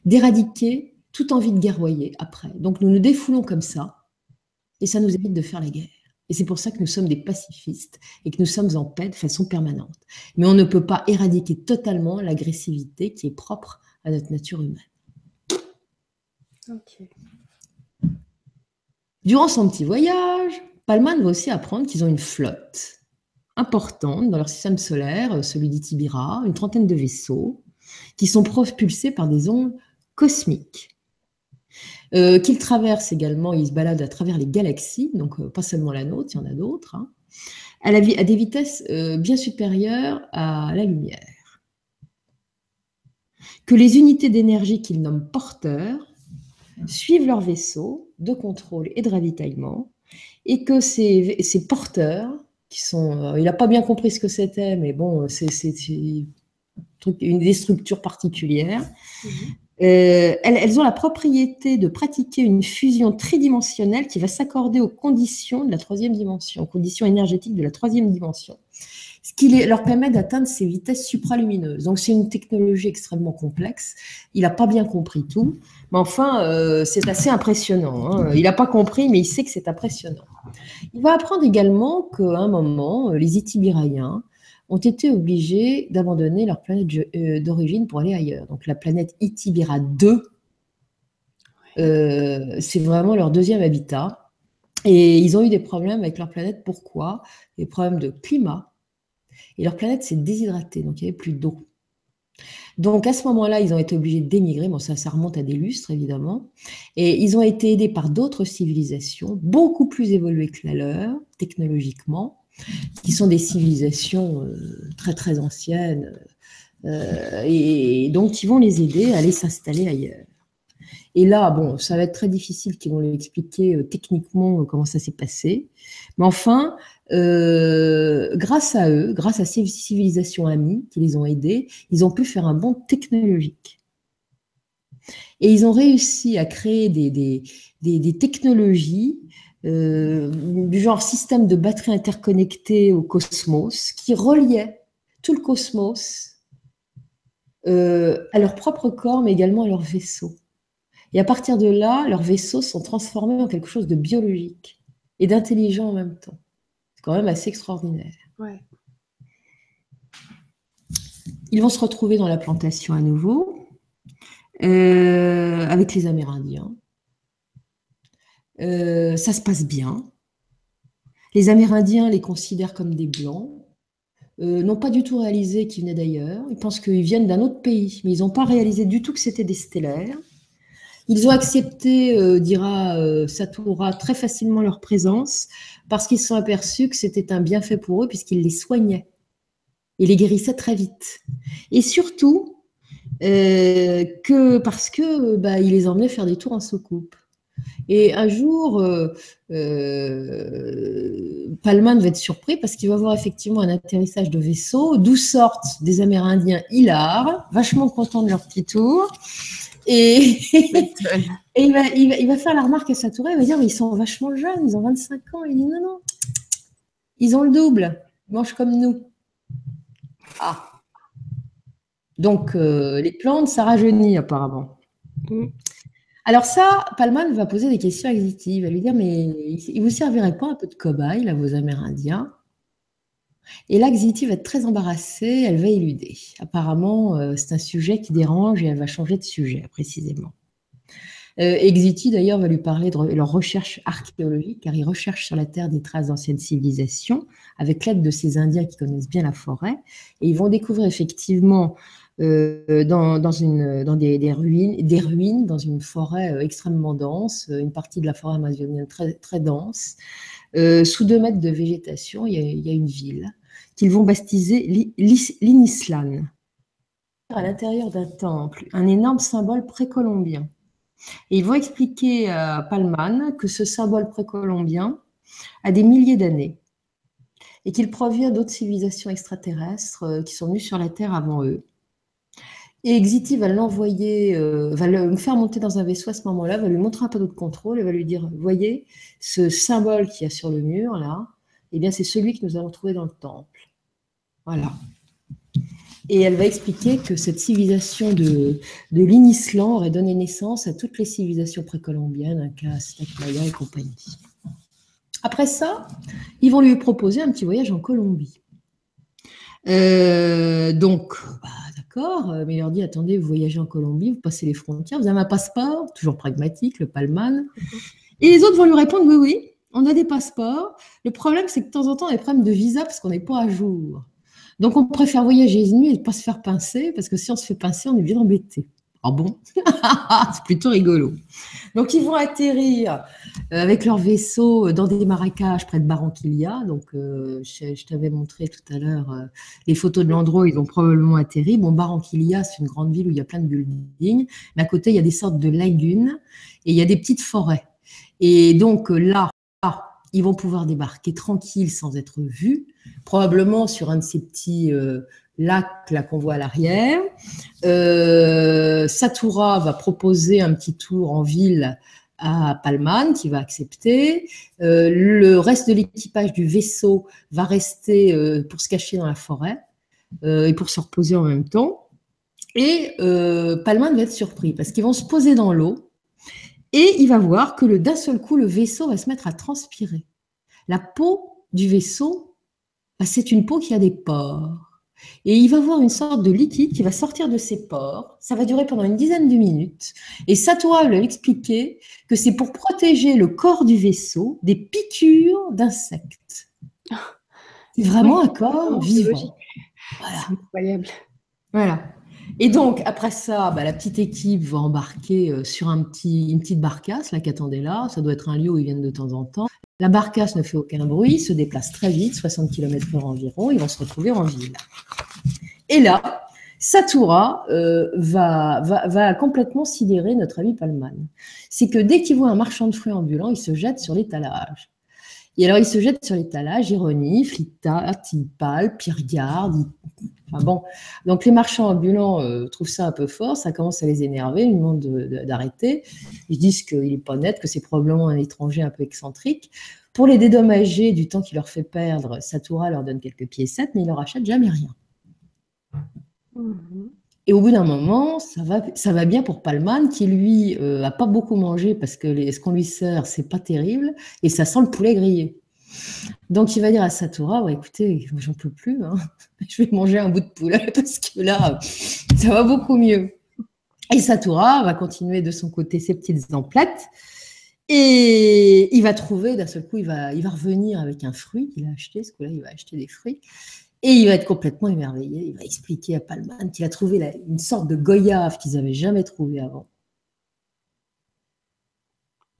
Speaker 2: d'éradiquer toute envie de guerroyer après. Donc nous nous défoulons comme ça, et ça nous évite de faire la guerre. Et c'est pour ça que nous sommes des pacifistes et que nous sommes en paix de façon permanente. Mais on ne peut pas éradiquer totalement l'agressivité qui est propre à notre nature humaine. Durant son petit voyage, Palman va aussi apprendre qu'ils ont une flotte importante dans leur système solaire, celui d'Itibira, une trentaine de vaisseaux, qui sont propulsés par des ondes cosmiques. Euh, qu'il traverse également, il se balade à travers les galaxies, donc euh, pas seulement la nôtre, il y en a d'autres, hein, à, des vitesses euh, bien supérieures à la lumière. Que les unités d'énergie qu'il nomme porteurs suivent leur vaisseau de contrôle et de ravitaillement, et que ces, porteurs, qui sont, il n'a pas bien compris ce que c'était, mais bon, c'est une des structures particulières, mhm. Euh, elles, ont la propriété de pratiquer une fusion tridimensionnelle qui va s'accorder aux conditions de la troisième dimension, aux conditions énergétiques de la troisième dimension, ce qui leur permet d'atteindre ces vitesses supralumineuses. Donc c'est une technologie extrêmement complexe. Il n'a pas bien compris tout, mais enfin euh, c'est assez impressionnant. Hein. Il n'a pas compris, mais il sait que c'est impressionnant. Il va apprendre également qu'à un moment, euh, les Itibiraïens ont été obligés d'abandonner leur planète euh, d'origine pour aller ailleurs. Donc la planète Itibira 2, euh, c'est vraiment leur deuxième habitat. Et ils ont eu des problèmes avec leur planète. Pourquoi? Des problèmes de climat. Et leur planète s'est déshydratée, donc il n'y avait plus d'eau. Donc à ce moment-là, ils ont été obligés d'émigrer. Bon, ça, ça remonte à des lustres, évidemment. Et ils ont été aidés par d'autres civilisations, beaucoup plus évoluées que la leur, technologiquement, qui sont des civilisations euh, très très anciennes, euh, et donc qui vont les aider à aller s'installer ailleurs. Et là, bon, ça va être très difficile qu'ils vont lui expliquer euh, techniquement comment ça s'est passé. Mais enfin, grâce à eux, grâce à ces civilisations amies qui les ont aidés, ils ont pu faire un bond technologique. Et ils ont réussi à créer des, des technologies euh, du genre système de batterie interconnectée au cosmos, qui reliait tout le cosmos euh, à leur propre corps, mais également à leur vaisseau. Et à partir de là, leurs vaisseaux sont transformés en quelque chose de biologique et d'intelligent en même temps. C'est quand même assez extraordinaire. Ils vont se retrouver dans la plantation à nouveau, euh, avec les Amérindiens. Euh, ça se passe bien. Les Amérindiens les considèrent comme des Blancs. Euh, n'ont pas du tout réalisé qu'ils venaient d'ailleurs. Ils pensent qu'ils viennent d'un autre pays, mais ils n'ont pas réalisé du tout que c'était des stellaires. Ils ont accepté, euh, dira Satura, très facilement leur présence parce qu'ils se sont aperçus que c'était un bienfait pour eux puisqu'ils les soignaient. Ils les guérissaient très vite. Et surtout, que parce que bah, les emmenaient faire des tours en soucoupe. Et un jour, euh, euh, Palman va être surpris parce qu'il va voir effectivement un atterrissage de vaisseau, d'où sortent des Amérindiens hilars, vachement contents de leur petit tour. Et, il, va, faire la remarque à sa tour, il va dire, mais ils sont vachement jeunes, ils ont 25 ans. Il dit, non, non, ils ont le double, ils mangent comme nous. Ah. Donc, euh, les plantes, ça rajeunit apparemment. Mm. Alors ça, Palman va poser des questions exitives. Il va lui dire, mais il vous servirait pas un peu de cobaye, là, vos Amérindiens? Et là, Xiti va être très embarrassée, elle va éluder. Apparemment, euh, c'est un sujet qui dérange et elle va changer de sujet, précisément. Euh, Exiti, d'ailleurs, va lui parler de leur recherche archéologique, car ils recherchent sur la Terre des traces d'anciennes civilisations, avec l'aide de ces Indiens qui connaissent bien la forêt. Et ils vont découvrir effectivement euh, dans, des, ruines, des ruines, dans une forêt euh, extrêmement dense, euh, une partie de la forêt amazonienne très, dense. sous deux mètres de végétation, il y a, une ville qu'ils vont baptiser l'Inislan. À l'intérieur d'un temple, un énorme symbole précolombien. Et ils vont expliquer à Palman que ce symbole précolombien a des milliers d'années et qu'il provient d'autres civilisations extraterrestres qui sont venues sur la Terre avant eux et Exiti va l'envoyer, euh, va le faire monter dans un vaisseau à ce moment-là, va lui montrer un panneau de contrôle et va lui dire Voyez, ce symbole qu'il y a sur le mur, là, eh bien, c'est celui que nous avons trouvé dans le temple. Voilà. Et elle va expliquer que cette civilisation de, de l'Inislan aurait donné naissance à toutes les civilisations précolombiennes, Inca, Maya et compagnie. Après ça, ils vont lui proposer un petit voyage en Colombie. Euh, donc, euh, mais il leur dit attendez, vous voyagez en Colombie, vous passez les frontières, vous avez un passeport, toujours pragmatique, le Palman. Et les autres vont lui répondre oui, oui, on a des passeports. Le problème, c'est que de temps en temps, on a des problèmes de visa parce qu'on n'est pas à jour. Donc, on préfère voyager nuit et ne pas se faire pincer parce que si on se fait pincer, on est bien embêté. Ah bon? C'est plutôt rigolo. Donc, ils vont atterrir euh, avec leur vaisseau dans des marécages près de Barranquilla. Donc, euh, je, t'avais montré tout à l'heure euh, les photos de l'endroit où ils ont probablement atterri. Bon, Barranquilla, c'est une grande ville où il y a plein de buildings. Mais à côté, il y a des sortes de lagunes et il y a des petites forêts. Et donc, là, ils vont pouvoir débarquer tranquilles sans être vus, probablement sur un de ces petits lac là qu'on voit à l'arrière. Euh, Satura va proposer un petit tour en ville à Palman qui va accepter. Euh, le reste de l'équipage du vaisseau va rester euh, pour se cacher dans la forêt et pour se reposer en même temps. Et Palman va être surpris parce qu'ils vont se poser dans l'eau et il va voir que d'un seul coup, le vaisseau va se mettre à transpirer. La peau du vaisseau, bah, c'est une peau qui a des pores. Et il va voir une sorte de liquide qui va sortir de ses pores. Ça va durer pendant une dizaine de minutes. Et Satora lui expliquer que c'est pour protéger le corps du vaisseau des piqûres d'insectes. C'est vraiment un corps vivant.
Speaker 1: Voilà. C'est incroyable.
Speaker 2: Voilà. Et donc, après ça, bah, la petite équipe va embarquer euh, sur un petit, une petite barcasse là, qui attendait là. Ça doit être un lieu où ils viennent de temps en temps. La barcasse ne fait aucun bruit, se déplace très vite, 60 km/h environ, ils vont se retrouver en ville. Et là, Satura euh, va, complètement sidérer notre ami Palman. C'est que dès qu'il voit un marchand de fruits ambulant, il se jette sur l'étalage. Et alors, il se jette sur l'étalage, il renifle, il tâte, il regarde. Enfin bon, donc les marchands ambulants euh, trouvent ça un peu fort, ça commence à les énerver, ils demandent d'arrêter. Ils disent qu'il n'est pas net, que c'est probablement un étranger un peu excentrique. Pour les dédommager du temps qu'il leur fait perdre, Satura leur donne quelques piécettes, mais il leur achète jamais rien. Mhm. Et au bout d'un moment, ça va, ça va bien pour Palman, qui lui n'a pas beaucoup mangé parce que ce qu'on lui sert, c'est pas terrible, et ça sent le poulet grillé. Donc il va dire à Satora, écoutez, j'en peux plus, hein. je vais manger un bout de poulet parce que là, ça va beaucoup mieux. Et Satora va continuer de son côté ses petites emplettes. Et il va trouver, d'un seul coup, il va, il va revenir avec un fruit qu'il a acheté. Ce coup-là, il va acheter des fruits. Et il va être complètement émerveillé. Il va expliquer à Palman qu'il a trouvé une sorte de goyave qu'ils n'avaient jamais trouvé avant.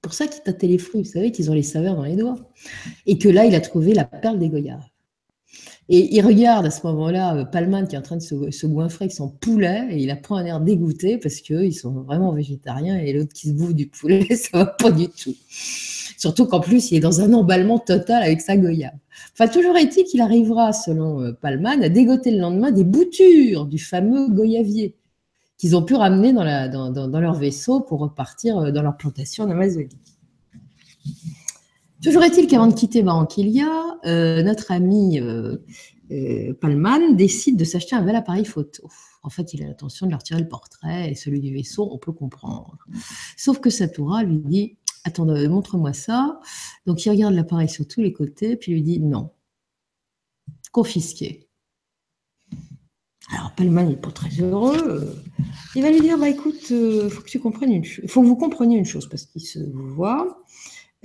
Speaker 2: Pour ça qu'il tâtait les fruits. Vous savez qu'ils ont les saveurs dans les doigts. Et que là, il a trouvé la perle des goyaves. Et il regarde à ce moment-là euh, Palman qui est en train de se, se goinfrer avec son poulet et il a pris un air dégoûté parce qu'ils sont vraiment végétariens et l'autre qui se bouffe du poulet, ça va pas du tout. Surtout qu'en plus, il est dans un emballement total avec sa goyave. Enfin, toujours est-il qu'il arrivera, selon euh, Palman, à dégoter le lendemain des boutures du fameux goyavier qu'ils ont pu ramener dans, leur vaisseau pour repartir euh, dans leur plantation en Amazonie. Toujours est-il qu'avant de quitter Barranquilla, euh, notre ami euh, Palman décide de s'acheter un bel appareil photo. En fait, il a l'intention de leur tirer le portrait et celui du vaisseau, on peut comprendre. Sauf que Satura lui dit Attends, montre-moi ça. Donc il regarde l'appareil sur tous les côtés, puis lui dit Non, confisqué. Alors Palman n'est pas très heureux. Il va lui dire Bah écoute, il faut que tu comprennes une chose. Il faut que vous compreniez une chose parce qu'il se voit.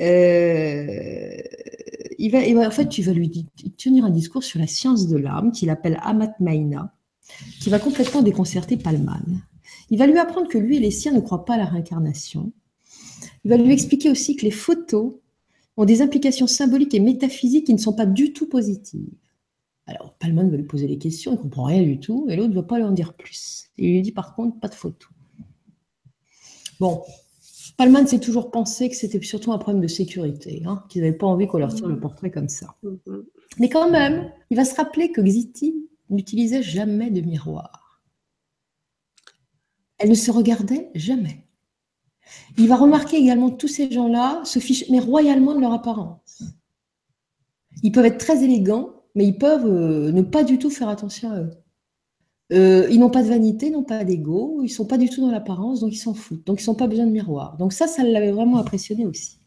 Speaker 2: Euh, il, va, en fait, il va lui tenir un discours sur la science de l'âme qu'il appelle Amat Maina, qui va complètement déconcerter Palman. Il va lui apprendre que lui et les siens ne croient pas à la réincarnation. Il va lui expliquer aussi que les photos ont des implications symboliques et métaphysiques qui ne sont pas du tout positives. Alors, Palman va lui poser des questions, il ne comprend rien du tout, et l'autre ne va pas lui en dire plus. Il lui dit par contre, pas de photos. Bon, Palman s'est toujours pensé que c'était surtout un problème de sécurité, hein, qu'ils n'avaient pas envie qu'on leur tire le portrait comme ça. Mm-hmm. Mais quand même, il va se rappeler que Xiti n'utilisait jamais de miroir. Elle ne se regardait jamais. Il va remarquer également que tous ces gens-là se fichent mais royalement de leur apparence. Ils peuvent être très élégants, mais ils peuvent euh, ne pas du tout faire attention à eux. Euh, ils n'ont pas de vanité, ils n'ont pas d'ego, ils ne sont pas du tout dans l'apparence, donc ils s'en foutent. Donc ils n'ont pas besoin de miroir. Donc ça, ça l'avait vraiment impressionné aussi.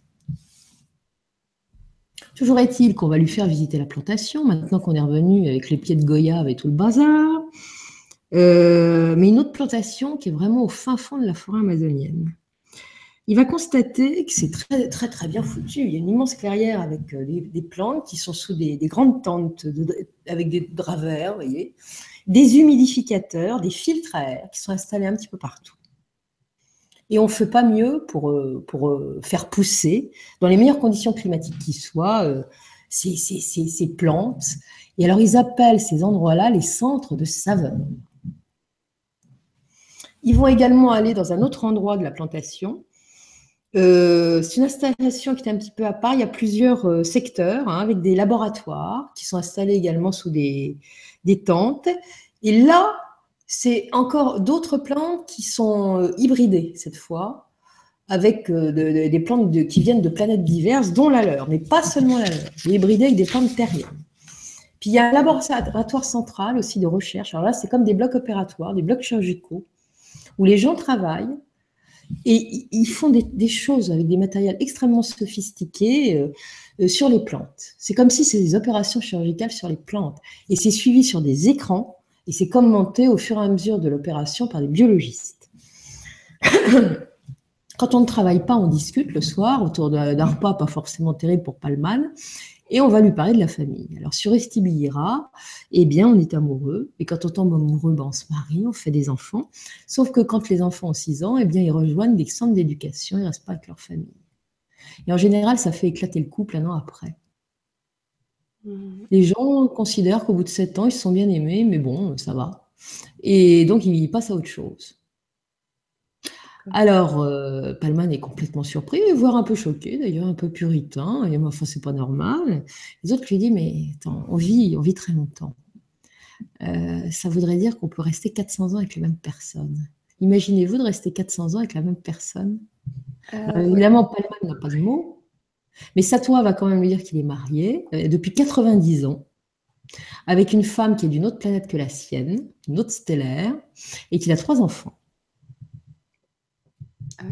Speaker 2: Toujours est-il qu'on va lui faire visiter la plantation, maintenant qu'on est revenu avec les pieds de goyave et tout le bazar. Euh, mais une autre plantation qui est vraiment au fin fond de la forêt amazonienne. Il va constater que c'est très, très, très bien foutu. Il y a une immense clairière avec euh, des, plantes qui sont sous des, grandes tentes avec des draps voyez des humidificateurs, des filtres à air qui sont installés un petit peu partout. Et on ne fait pas mieux pour, euh, pour euh, faire pousser, dans les meilleures conditions climatiques qui soient, euh, ces, ces, plantes. Et alors, ils appellent ces endroits-là les centres de saveur. Ils vont également aller dans un autre endroit de la plantation. C'est une installation qui est un petit peu à part. Il y a plusieurs secteurs hein, avec des laboratoires qui sont installés également sous des, des tentes. Et là, c'est encore d'autres plantes qui sont euh, hybridées cette fois, avec euh, des plantes qui viennent de planètes diverses, dont la leur, mais pas seulement la leur, hybridées avec des plantes terriennes. Puis il y a un laboratoire central aussi de recherche. Alors là, c'est comme des blocs opératoires, des blocs chirurgicaux, où les gens travaillent et ils font des, choses avec des matériels extrêmement sophistiqués euh, euh, sur les plantes. C'est comme si c'était des opérations chirurgicales sur les plantes. Et c'est suivi sur des écrans et c'est commenté au fur et à mesure de l'opération par des biologistes. Quand on ne travaille pas, on discute le soir autour d'un repas pas forcément terrible pour Palman et on va lui parler de la famille. Alors sur Estibillera, eh bien on est amoureux, et quand on tombe amoureux, ben, on se marie, on fait des enfants, sauf que quand les enfants ont 6 ans, eh bien ils rejoignent des centres d'éducation, ils ne restent pas avec leur famille. Et en général, ça fait éclater le couple un an après. Mmh. Les gens considèrent qu'au bout de 7 ans, ils se sont bien aimés, mais bon, ça va. Et donc, ils passent à autre chose. Alors, euh, Palman est complètement surpris, voire un peu choqué, d'ailleurs, un peu puritain. Et moi, enfin, c'est pas normal. Les autres lui disent, mais attends, on vit, on vit très longtemps. Euh, ça voudrait dire qu'on peut rester 400 ans avec la même personne. Imaginez-vous de rester 400 ans avec la même personne. Euh, évidemment, Palman n'a pas de mots, mais Satoa va quand même lui dire qu'il est marié depuis 90 ans avec une femme qui est d'une autre planète que la sienne, une autre stellaire, et qu'il a trois enfants. Ah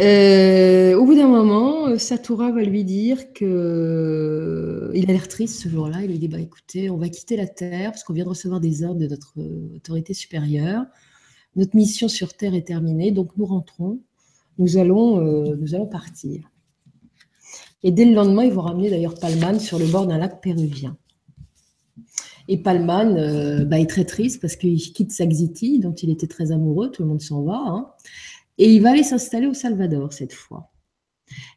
Speaker 2: euh, au bout d'un moment, euh, Satura va lui dire que euh, il a l'air triste ce jour-là. Il lui dit bah écoutez, on va quitter la Terre parce qu'on vient de recevoir des ordres de notre autorité supérieure. Notre mission sur Terre est terminée, donc nous rentrons. Nous allons, nous allons partir. Et dès le lendemain, ils vont ramener d'ailleurs Palman sur le bord d'un lac péruvien. Et Palman bah, est très triste parce qu'il quitte Saxiti, dont il était très amoureux, tout le monde s'en va. Hein. Et il va aller s'installer au Salvador cette fois.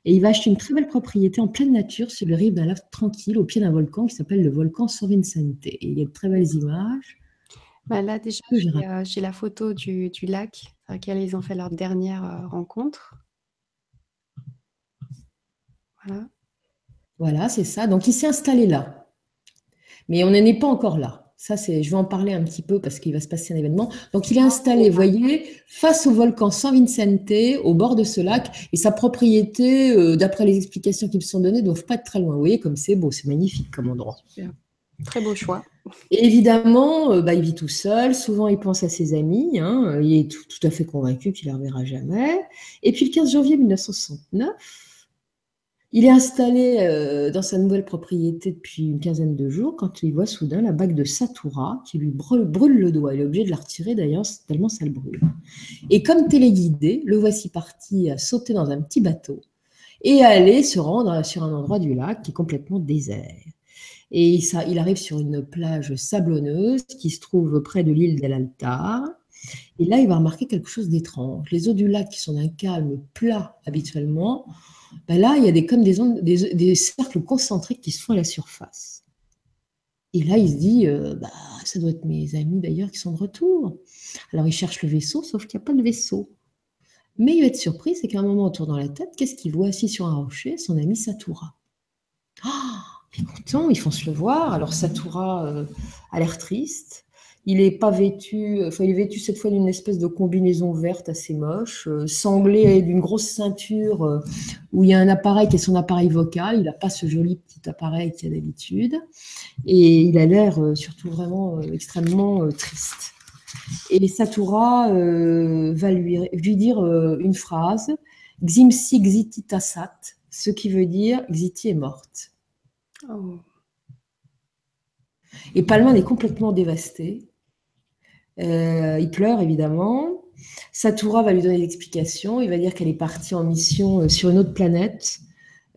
Speaker 2: Et il va acheter une très belle propriété en pleine nature sur le rive d'un lac tranquille au pied d'un volcan qui s'appelle le volcan San Vicente. Et il y a de très belles images.
Speaker 1: Bah là, déjà, euh, j'ai la photo du, lac sur lequel ils ont fait leur dernière euh, rencontre.
Speaker 2: Voilà. Voilà, c'est ça. Donc, il s'est installé là. Mais on n'en est pas encore là. Ça, c'est, je vais en parler un petit peu parce qu'il va se passer un événement. Donc, il est installé, vous voyez, face au volcan San Vicente, au bord de ce lac, et sa propriété, euh, d'après les explications qui me sont données, ne doivent pas être très loin. Vous voyez comme c'est beau, c'est magnifique comme endroit.
Speaker 1: Très beau choix.
Speaker 2: Et évidemment, euh, bah, il vit tout seul. Souvent, il pense à ses amis. Hein. Il est tout, tout, à fait convaincu qu'il ne les reverra jamais. Et puis, le 15 janvier 1969, il est installé euh, dans sa nouvelle propriété depuis une quinzaine de jours quand il voit soudain la bague de Satura qui lui brûle, le doigt. Il est obligé de la retirer d'ailleurs, tellement ça le brûle. Et comme téléguidé, le voici parti à sauter dans un petit bateau et à aller se rendre sur un endroit du lac qui est complètement désert. Et il arrive sur une plage sablonneuse qui se trouve près de l'île de l'Altar. Et là, il va remarquer quelque chose d'étrange. Les eaux du lac, qui sont d'un calme plat habituellement, ben là, il y a des, comme des, des, cercles concentriques qui se font à la surface. Et là, il se dit, euh, bah, ça doit être mes amis d'ailleurs qui sont de retour. Alors, il cherche le vaisseau, sauf qu'il n'y a pas de vaisseau. Mais il va être surpris, c'est qu'à un moment, autour dans la tête, qu'est-ce qu'il voit assis sur un rocher? Son ami Satura. Ah, il est content, il fonce le voir. Alors, Satura euh, a l'air triste. Il est pas vêtu, enfin il est vêtu cette fois d'une espèce de combinaison verte assez moche, euh, sanglé d'une grosse ceinture euh, où il y a un appareil qui est son appareil vocal. Il n'a pas ce joli petit appareil qu'il a d'habitude. Et il a l'air euh, surtout vraiment extrêmement triste. Et Satura va lui, lui dire une phrase, Ximsi Xiti Tassat, ce qui veut dire Xiti est morte. Oh. Et Palman est complètement dévasté. Euh, il pleure évidemment. Satura va lui donner l'explication. Il va dire qu'elle est partie en mission euh, sur une autre planète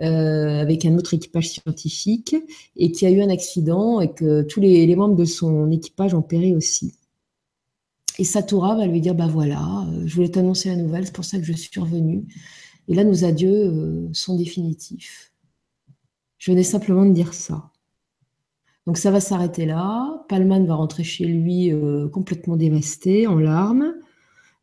Speaker 2: euh, avec un autre équipage scientifique et qu'il y a eu un accident et que tous les, membres de son équipage ont péri aussi. Et Satura va lui dire Bah voilà, je voulais t'annoncer la nouvelle, c'est pour ça que je suis revenue. Et là, nos adieux sont définitifs. Je venais simplement de dire ça. Donc ça va s'arrêter là. Palman va rentrer chez lui euh, complètement dévasté, en larmes.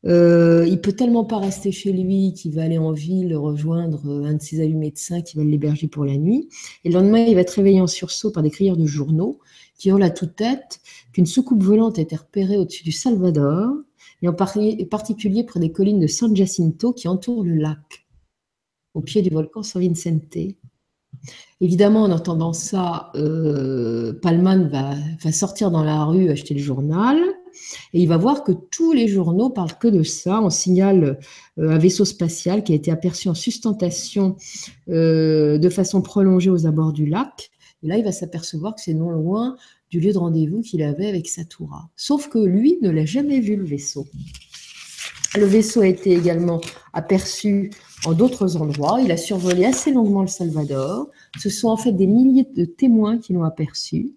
Speaker 2: Euh, il peut tellement pas rester chez lui qu'il va aller en ville rejoindre euh, un de ses amis médecins qui va l'héberger pour la nuit. Et le lendemain, il va être réveillé en sursaut par des crieurs de journaux qui hurlent à toute tête qu'une soucoupe volante a été repérée au-dessus du Salvador et en particulier près des collines de San Jacinto qui entourent le lac, au pied du volcan San Vicente. Évidemment, en entendant ça, euh, Palman va, sortir dans la rue acheter le journal et il va voir que tous les journaux parlent que de ça. On signale euh, un vaisseau spatial qui a été aperçu en sustentation euh, de façon prolongée aux abords du lac. Et là, il va s'apercevoir que c'est non loin du lieu de rendez-vous qu'il avait avec Satura. Sauf que lui ne l'a jamais vu, le vaisseau. Le vaisseau a été également aperçu en d'autres endroits. Il a survolé assez longuement le Salvador. Ce sont en fait des milliers de témoins qui l'ont aperçu.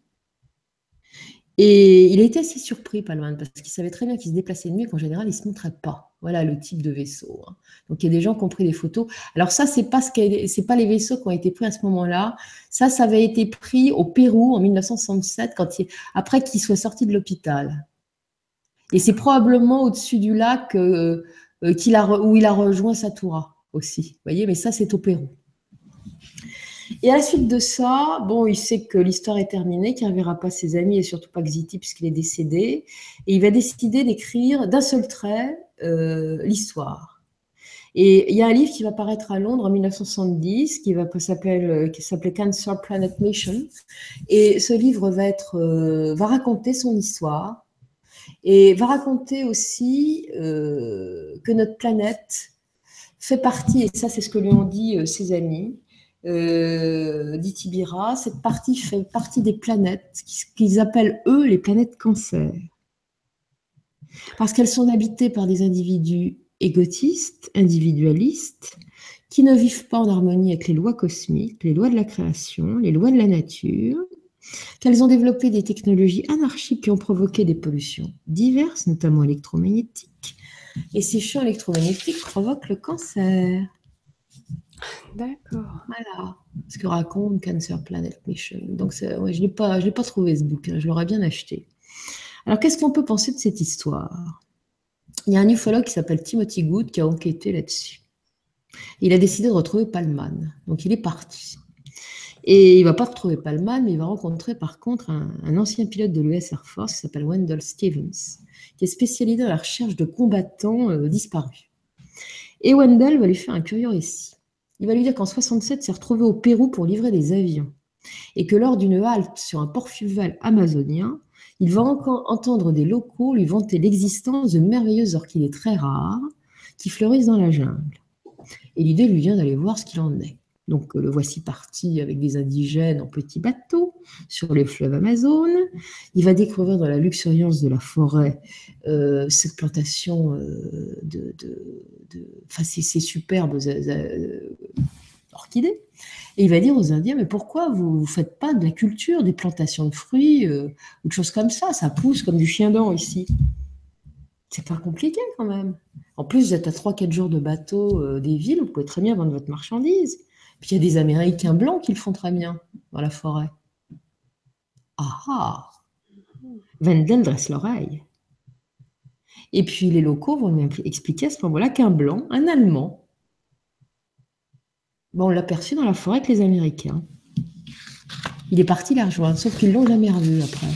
Speaker 2: Et il a été assez surpris, Palman, parce qu'il savait très bien qu'il se déplaçait de nuit, qu'en général, il ne se montrait pas. Voilà le type de vaisseau. Hein. Donc, il y a des gens qui ont pris des photos. Alors, ça, ce n'est pas, pas les vaisseaux qui ont été pris à ce moment-là. Ça, ça avait été pris au Pérou en 1967, quand après qu'il soit sorti de l'hôpital. Et c'est probablement au-dessus du lac euh, euh, a, où il a rejoint Satura aussi. Vous voyez, mais ça, c'est au Pérou. Et à la suite de ça, bon, il sait que l'histoire est terminée, qu'il ne reverra pas ses amis et surtout pas Xiti puisqu'il est décédé. Et il va décider d'écrire d'un seul trait euh, l'histoire. Et il y a un livre qui va paraître à Londres en 1970 qui va s'appelait Cancer Planet Mission. Et ce livre va être va raconter son histoire et va raconter aussi que notre planète fait partie, et ça c'est ce que lui ont dit ses amis, euh, dit Tibira, cette partie fait partie des planètes qu'ils appellent eux les planètes cancer. Parce qu'elles sont habitées par des individus égotistes, individualistes, qui ne vivent pas en harmonie avec les lois cosmiques, les lois de la création, les lois de la nature, qu'elles ont développé des technologies anarchiques qui ont provoqué des pollutions diverses, notamment électromagnétiques, et ces champs électromagnétiques provoquent le cancer.
Speaker 1: D'accord.
Speaker 2: Voilà ce que raconte Cancer Planet Mission. Donc, je n'ai pas, pas trouvé ce bouquin, je l'aurais bien acheté. Alors, qu'est-ce qu'on peut penser de cette histoire? Il y a un ufologue qui s'appelle Timothy Good qui a enquêté là-dessus. Il a décidé de retrouver Palman. Donc, il est parti. Et il va pas retrouver Palman, mais il va rencontrer par contre un, ancien pilote de l'US Air Force qui s'appelle Wendell Stevens, qui est spécialisé dans la recherche de combattants euh, disparus. Et Wendell va lui faire un curieux récit. Il va lui dire qu'en 67, s'est retrouvé au Pérou pour livrer des avions et que lors d'une halte sur un port fluvial amazonien, il va encore entendre des locaux lui vanter l'existence de merveilleuses orchidées très rares qui fleurissent dans la jungle. Et l'idée lui vient d'aller voir ce qu'il en est. Donc le voici parti avec des indigènes en petits bateaux sur les fleuves Amazones. Il va découvrir dans la luxuriance de la forêt euh, cette plantation euh, de, ces, superbes euh, orchidées. Et il va dire aux Indiens, mais pourquoi vous ne faites pas de la culture, des plantations de fruits ou de choses comme ça? Ça pousse comme du chien dent ici. C'est pas compliqué quand même. En plus, vous êtes à 3-4 jours de bateau des villes, vous pouvez très bien vendre votre marchandise. Puis il y a des Américains blancs qui le font très bien dans la forêt. Ah ah dresse l'oreille. Et puis les locaux vont lui expliquer à ce moment-là qu'un blanc, un Allemand, bon, on l'a perçu dans la forêt avec les Américains. Il est parti la rejoindre, sauf qu'ils l'ont jamais revu après.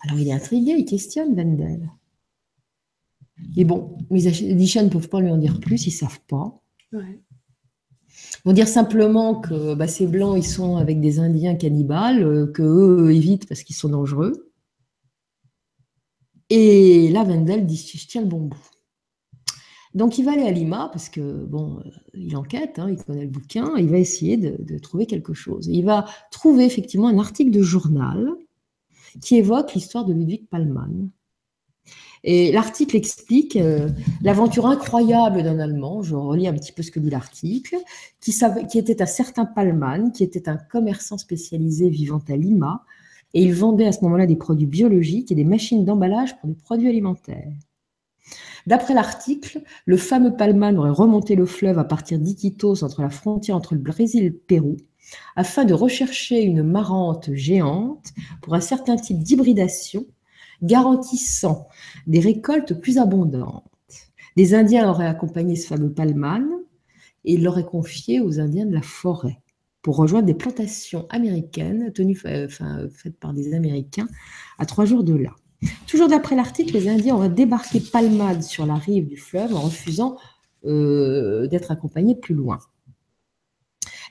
Speaker 2: Alors il est intrigué, il questionne Wendell. Et bon, les Addisha ne peuvent pas lui en dire plus, ils ne savent pas. Vont dire simplement que bah, ces blancs, ils sont avec des Indiens cannibales, euh, que eux évitent parce qu'ils sont dangereux. Et là, Wendell dit Je tiens le bon bout. Donc, il va aller à Lima parce que, bon, euh, il enquête, hein, il connaît le bouquin, il va essayer de, de, trouver quelque chose. Il va trouver effectivement un article de journal qui évoque l'histoire de Ludwig Palman. Et l'article explique euh, l'aventure incroyable d'un Allemand, je relis un petit peu ce que dit l'article, qui, était un certain Palman, qui était un commerçant spécialisé vivant à Lima, et il vendait à ce moment-là des produits biologiques et des machines d'emballage pour des produits alimentaires. D'après l'article, le fameux Palman aurait remonté le fleuve à partir d'Iquitos entre la frontière entre le Brésil et le Pérou, afin de rechercher une marante géante pour un certain type d'hybridation garantissant des récoltes plus abondantes. Des Indiens auraient accompagné ce fameux palman et l'auraient confié aux Indiens de la forêt pour rejoindre des plantations américaines tenues, enfin, faites par des Américains à trois jours de là. Toujours d'après l'article, les Indiens auraient débarqué Palmade sur la rive du fleuve en refusant euh, d'être accompagnés plus loin.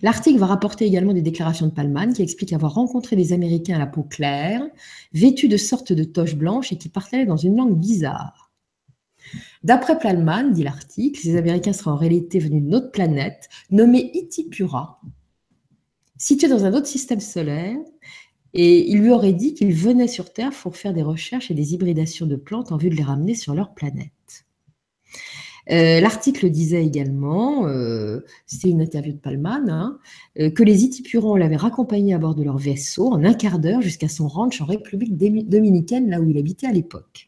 Speaker 2: L'article va rapporter également des déclarations de Palman qui explique avoir rencontré des Américains à la peau claire, vêtus de sortes de toches blanches et qui parlaient dans une langue bizarre. D'après Palman, dit l'article, ces Américains seraient en réalité venus d'une autre planète nommée Itipura, située dans un autre système solaire, et il lui aurait dit qu'ils venaient sur Terre pour faire des recherches et des hybridations de plantes en vue de les ramener sur leur planète. Euh, l'article disait également, euh, c'était une interview de Palman, hein, euh, que les Itipurans l'avaient raccompagné à bord de leur vaisseau en un quart d'heure jusqu'à son ranch en République dominicaine, là où il habitait à l'époque.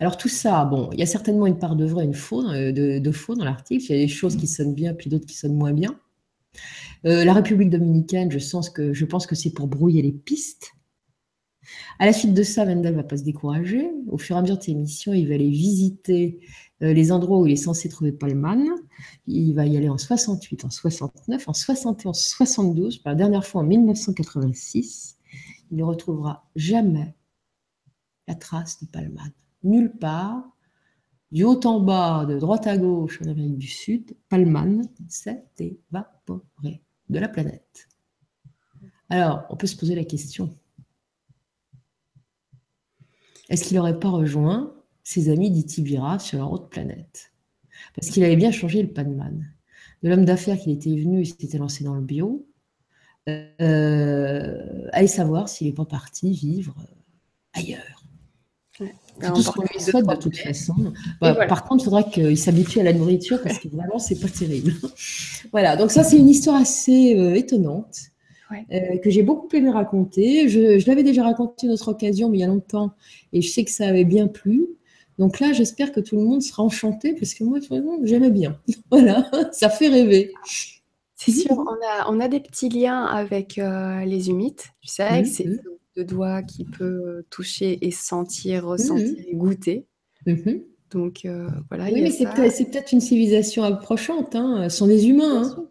Speaker 2: Alors tout ça, bon, il y a certainement une part de vrai, une faux, de, faux dans l'article. Il y a des choses qui sonnent bien, puis d'autres qui sonnent moins bien. la République dominicaine, je pense que c'est pour brouiller les pistes. À la suite de ça, Wendell va pas se décourager. Au fur et à mesure de ses missions, il va aller visiter euh, les endroits où il est censé trouver Palman. Il va y aller en 68, en 69, en 71, 72, pour la dernière fois en 1986. Il ne retrouvera jamais la trace de Palman. Nulle part. du haut en bas, de droite à gauche en Amérique du Sud, Palman s'est évaporé de la planète. Alors, on peut se poser la question. Est-ce qu'il n'aurait pas rejoint ses amis d'Itibira sur leur autre planète? Parce qu'il avait bien changé le Palman. De l'homme d'affaires qu'il était venu, il s'était lancé dans le bio, euh, allez savoir s'il n'est pas parti vivre ailleurs. C'est tout ce qu'on lui souhaite de toute façon. Bah, par contre, il faudra qu'il s'habitue à la nourriture parce que vraiment, c'est pas terrible. voilà, donc ça, c'est une histoire assez euh, étonnante euh, que j'ai beaucoup aimé raconter. Je, l'avais déjà raconté une autre occasion, mais il y a longtemps, et je sais que ça avait bien plu. Donc là, j'espère que tout le monde sera enchanté parce que moi, j'aimais bien. voilà, ça fait rêver.
Speaker 1: C'est sûr, on a, on a des petits liens avec euh, les humides, tu sais, avec ces de doigts qui peut toucher et sentir, ressentir et goûter.
Speaker 2: Mhm.
Speaker 1: Donc euh, voilà.
Speaker 2: Oui, mais c'est peut-être une civilisation approchante. Hein. Ce sont des humains. Hein.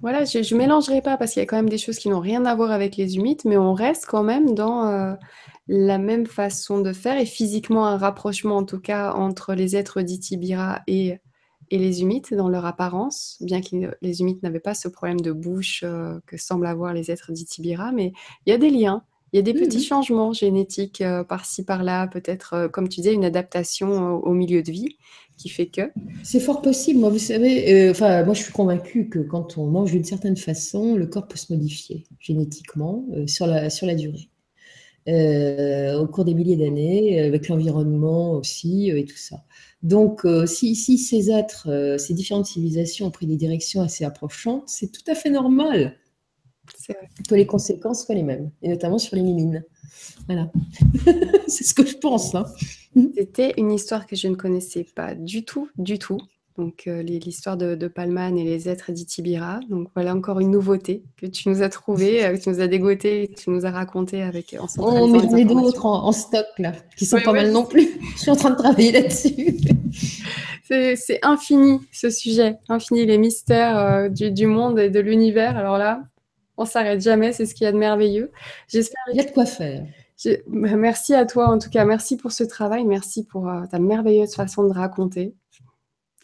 Speaker 1: Voilà, je ne mélangerai pas parce qu'il y a quand même des choses qui n'ont rien à voir avec les humides, mais on reste quand même dans euh, la même façon de faire et physiquement un rapprochement en tout cas entre les êtres d'Itibira et et les humides dans leur apparence, bien que les humides n'avaient pas ce problème de bouche euh, que semblent avoir les êtres d'Itibira, mais il y a des liens. Il y a des mmh petits changements génétiques euh, par-ci, par-là, peut-être, euh, comme tu disais, une adaptation au milieu de vie qui fait que.
Speaker 2: C'est fort possible. Moi, vous savez, enfin, moi, je suis convaincue que quand on mange d'une certaine façon, le corps peut se modifier génétiquement sur, la, sur la durée. au cours des milliers d'années, avec l'environnement aussi et tout ça. Donc, euh, si, ces êtres, euh, ces différentes civilisations ont pris des directions assez approchantes, c'est tout à fait normal que les conséquences soient les mêmes, et notamment sur les mimines. Voilà, c'est ce que je pense. Hein.
Speaker 1: C'était une histoire que je ne connaissais pas du tout, du tout donc euh, l'histoire de, de, Palman et les êtres d'Itibira. Donc voilà encore une nouveauté que tu nous as trouvée, euh, que tu nous as dégoté, que tu nous as raconté avec
Speaker 2: en On met d'autres en, stock là, qui sont pas mal non plus. Je suis en train de travailler là-dessus.
Speaker 1: C'est infini ce sujet, infini les mystères euh, du, du, monde et de l'univers. Alors là, on s'arrête jamais, c'est ce qu'il y a de merveilleux.
Speaker 2: J'espère. Il y a de quoi faire.
Speaker 1: Merci à toi en tout cas, merci pour ce travail, merci pour ta merveilleuse façon de raconter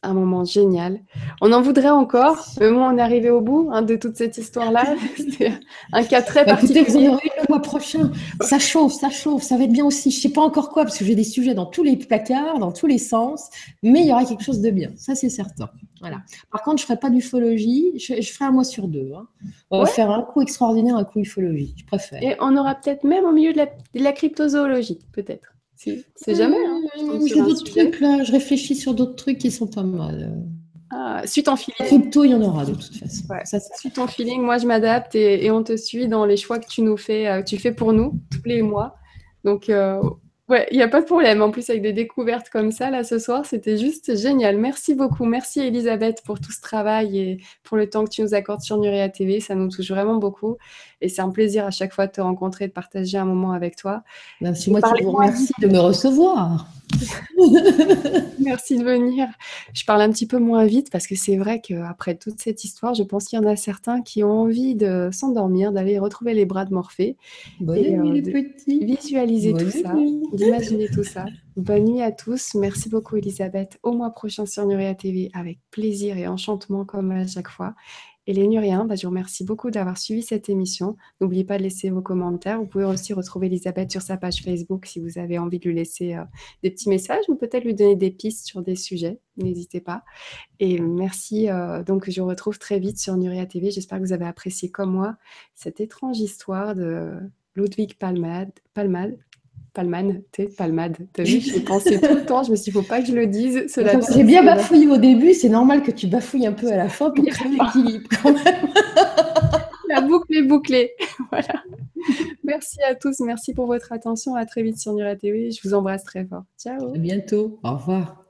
Speaker 1: un moment génial. On en voudrait encore, mais moi, on est arrivé au bout hein, de toute cette histoire-là. C'était un cas très bah, particulier.
Speaker 2: vous en aurez le mois prochain. Ça chauffe, ça chauffe, ça va être bien aussi. Je sais pas encore quoi, parce que j'ai des sujets dans tous les placards, dans tous les sens, mais il y aura quelque chose de bien. Ça, c'est certain. Voilà. Par contre, je ferai pas d'ufologie. Je, ferai un mois sur deux. Hein. On va faire un coup extraordinaire, un coup ufologie. Je préfère.
Speaker 1: Et on aura peut-être même au milieu de la cryptozoologie, peut-être. C'est jamais. Hein,
Speaker 2: j'ai d'autres trucs là, je réfléchis sur d'autres trucs qui sont pas mal.
Speaker 1: Ah, suite en feeling.
Speaker 2: Crypto, il y en aura de toute façon.
Speaker 1: ça, suite en feeling, moi je m'adapte et, on te suit dans les choix que tu nous fais, euh, tu fais pour nous tous les mois. Donc euh, Ouais, il n'y a pas de problème. En plus, avec des découvertes comme ça, là, ce soir, c'était juste génial. Merci beaucoup. Merci, Elisabeth, pour tout ce travail et pour le temps que tu nous accordes sur Nuria TV. Ça nous touche vraiment beaucoup. Et c'est un plaisir à chaque fois de te rencontrer, de partager un moment avec toi.
Speaker 2: Merci, moi qui vous remercie de me recevoir.
Speaker 1: Merci de venir. Je parle un petit peu moins vite parce que c'est vrai qu'après toute cette histoire, je pense qu'il y en a certains qui ont envie de s'endormir, d'aller retrouver les bras de Morphée.
Speaker 2: Bonne et, nuit, euh, les petits.
Speaker 1: Visualiser tout ça, d'imaginer tout ça. Bonne nuit à tous. Merci beaucoup, Elisabeth. Au mois prochain sur Nuria TV avec plaisir et enchantement comme à chaque fois. Et les Nuriens, bah, je vous remercie beaucoup d'avoir suivi cette émission. N'oubliez pas de laisser vos commentaires. Vous pouvez aussi retrouver Elisabeth sur sa page Facebook si vous avez envie de lui laisser euh, des petits messages ou peut-être lui donner des pistes sur des sujets. N'hésitez pas. Et merci. Euh, donc, je vous retrouve très vite sur Nuria TV. J'espère que vous avez apprécié comme moi cette étrange histoire de Ludwig Palmade, Palmade Palman, tu Palmade. T'as vu, j'ai pensé tout le temps, je me suis dit, faut pas que je le dise.
Speaker 2: J'ai bien bafouillé au début, c'est normal que tu bafouilles un peu à la fin pour créer l'équilibre quand même.
Speaker 1: la boucle est bouclée. voilà. Merci à tous, merci pour votre attention. À très vite sur Nura TV. Je vous embrasse très fort. Ciao.
Speaker 2: À bientôt. Au revoir.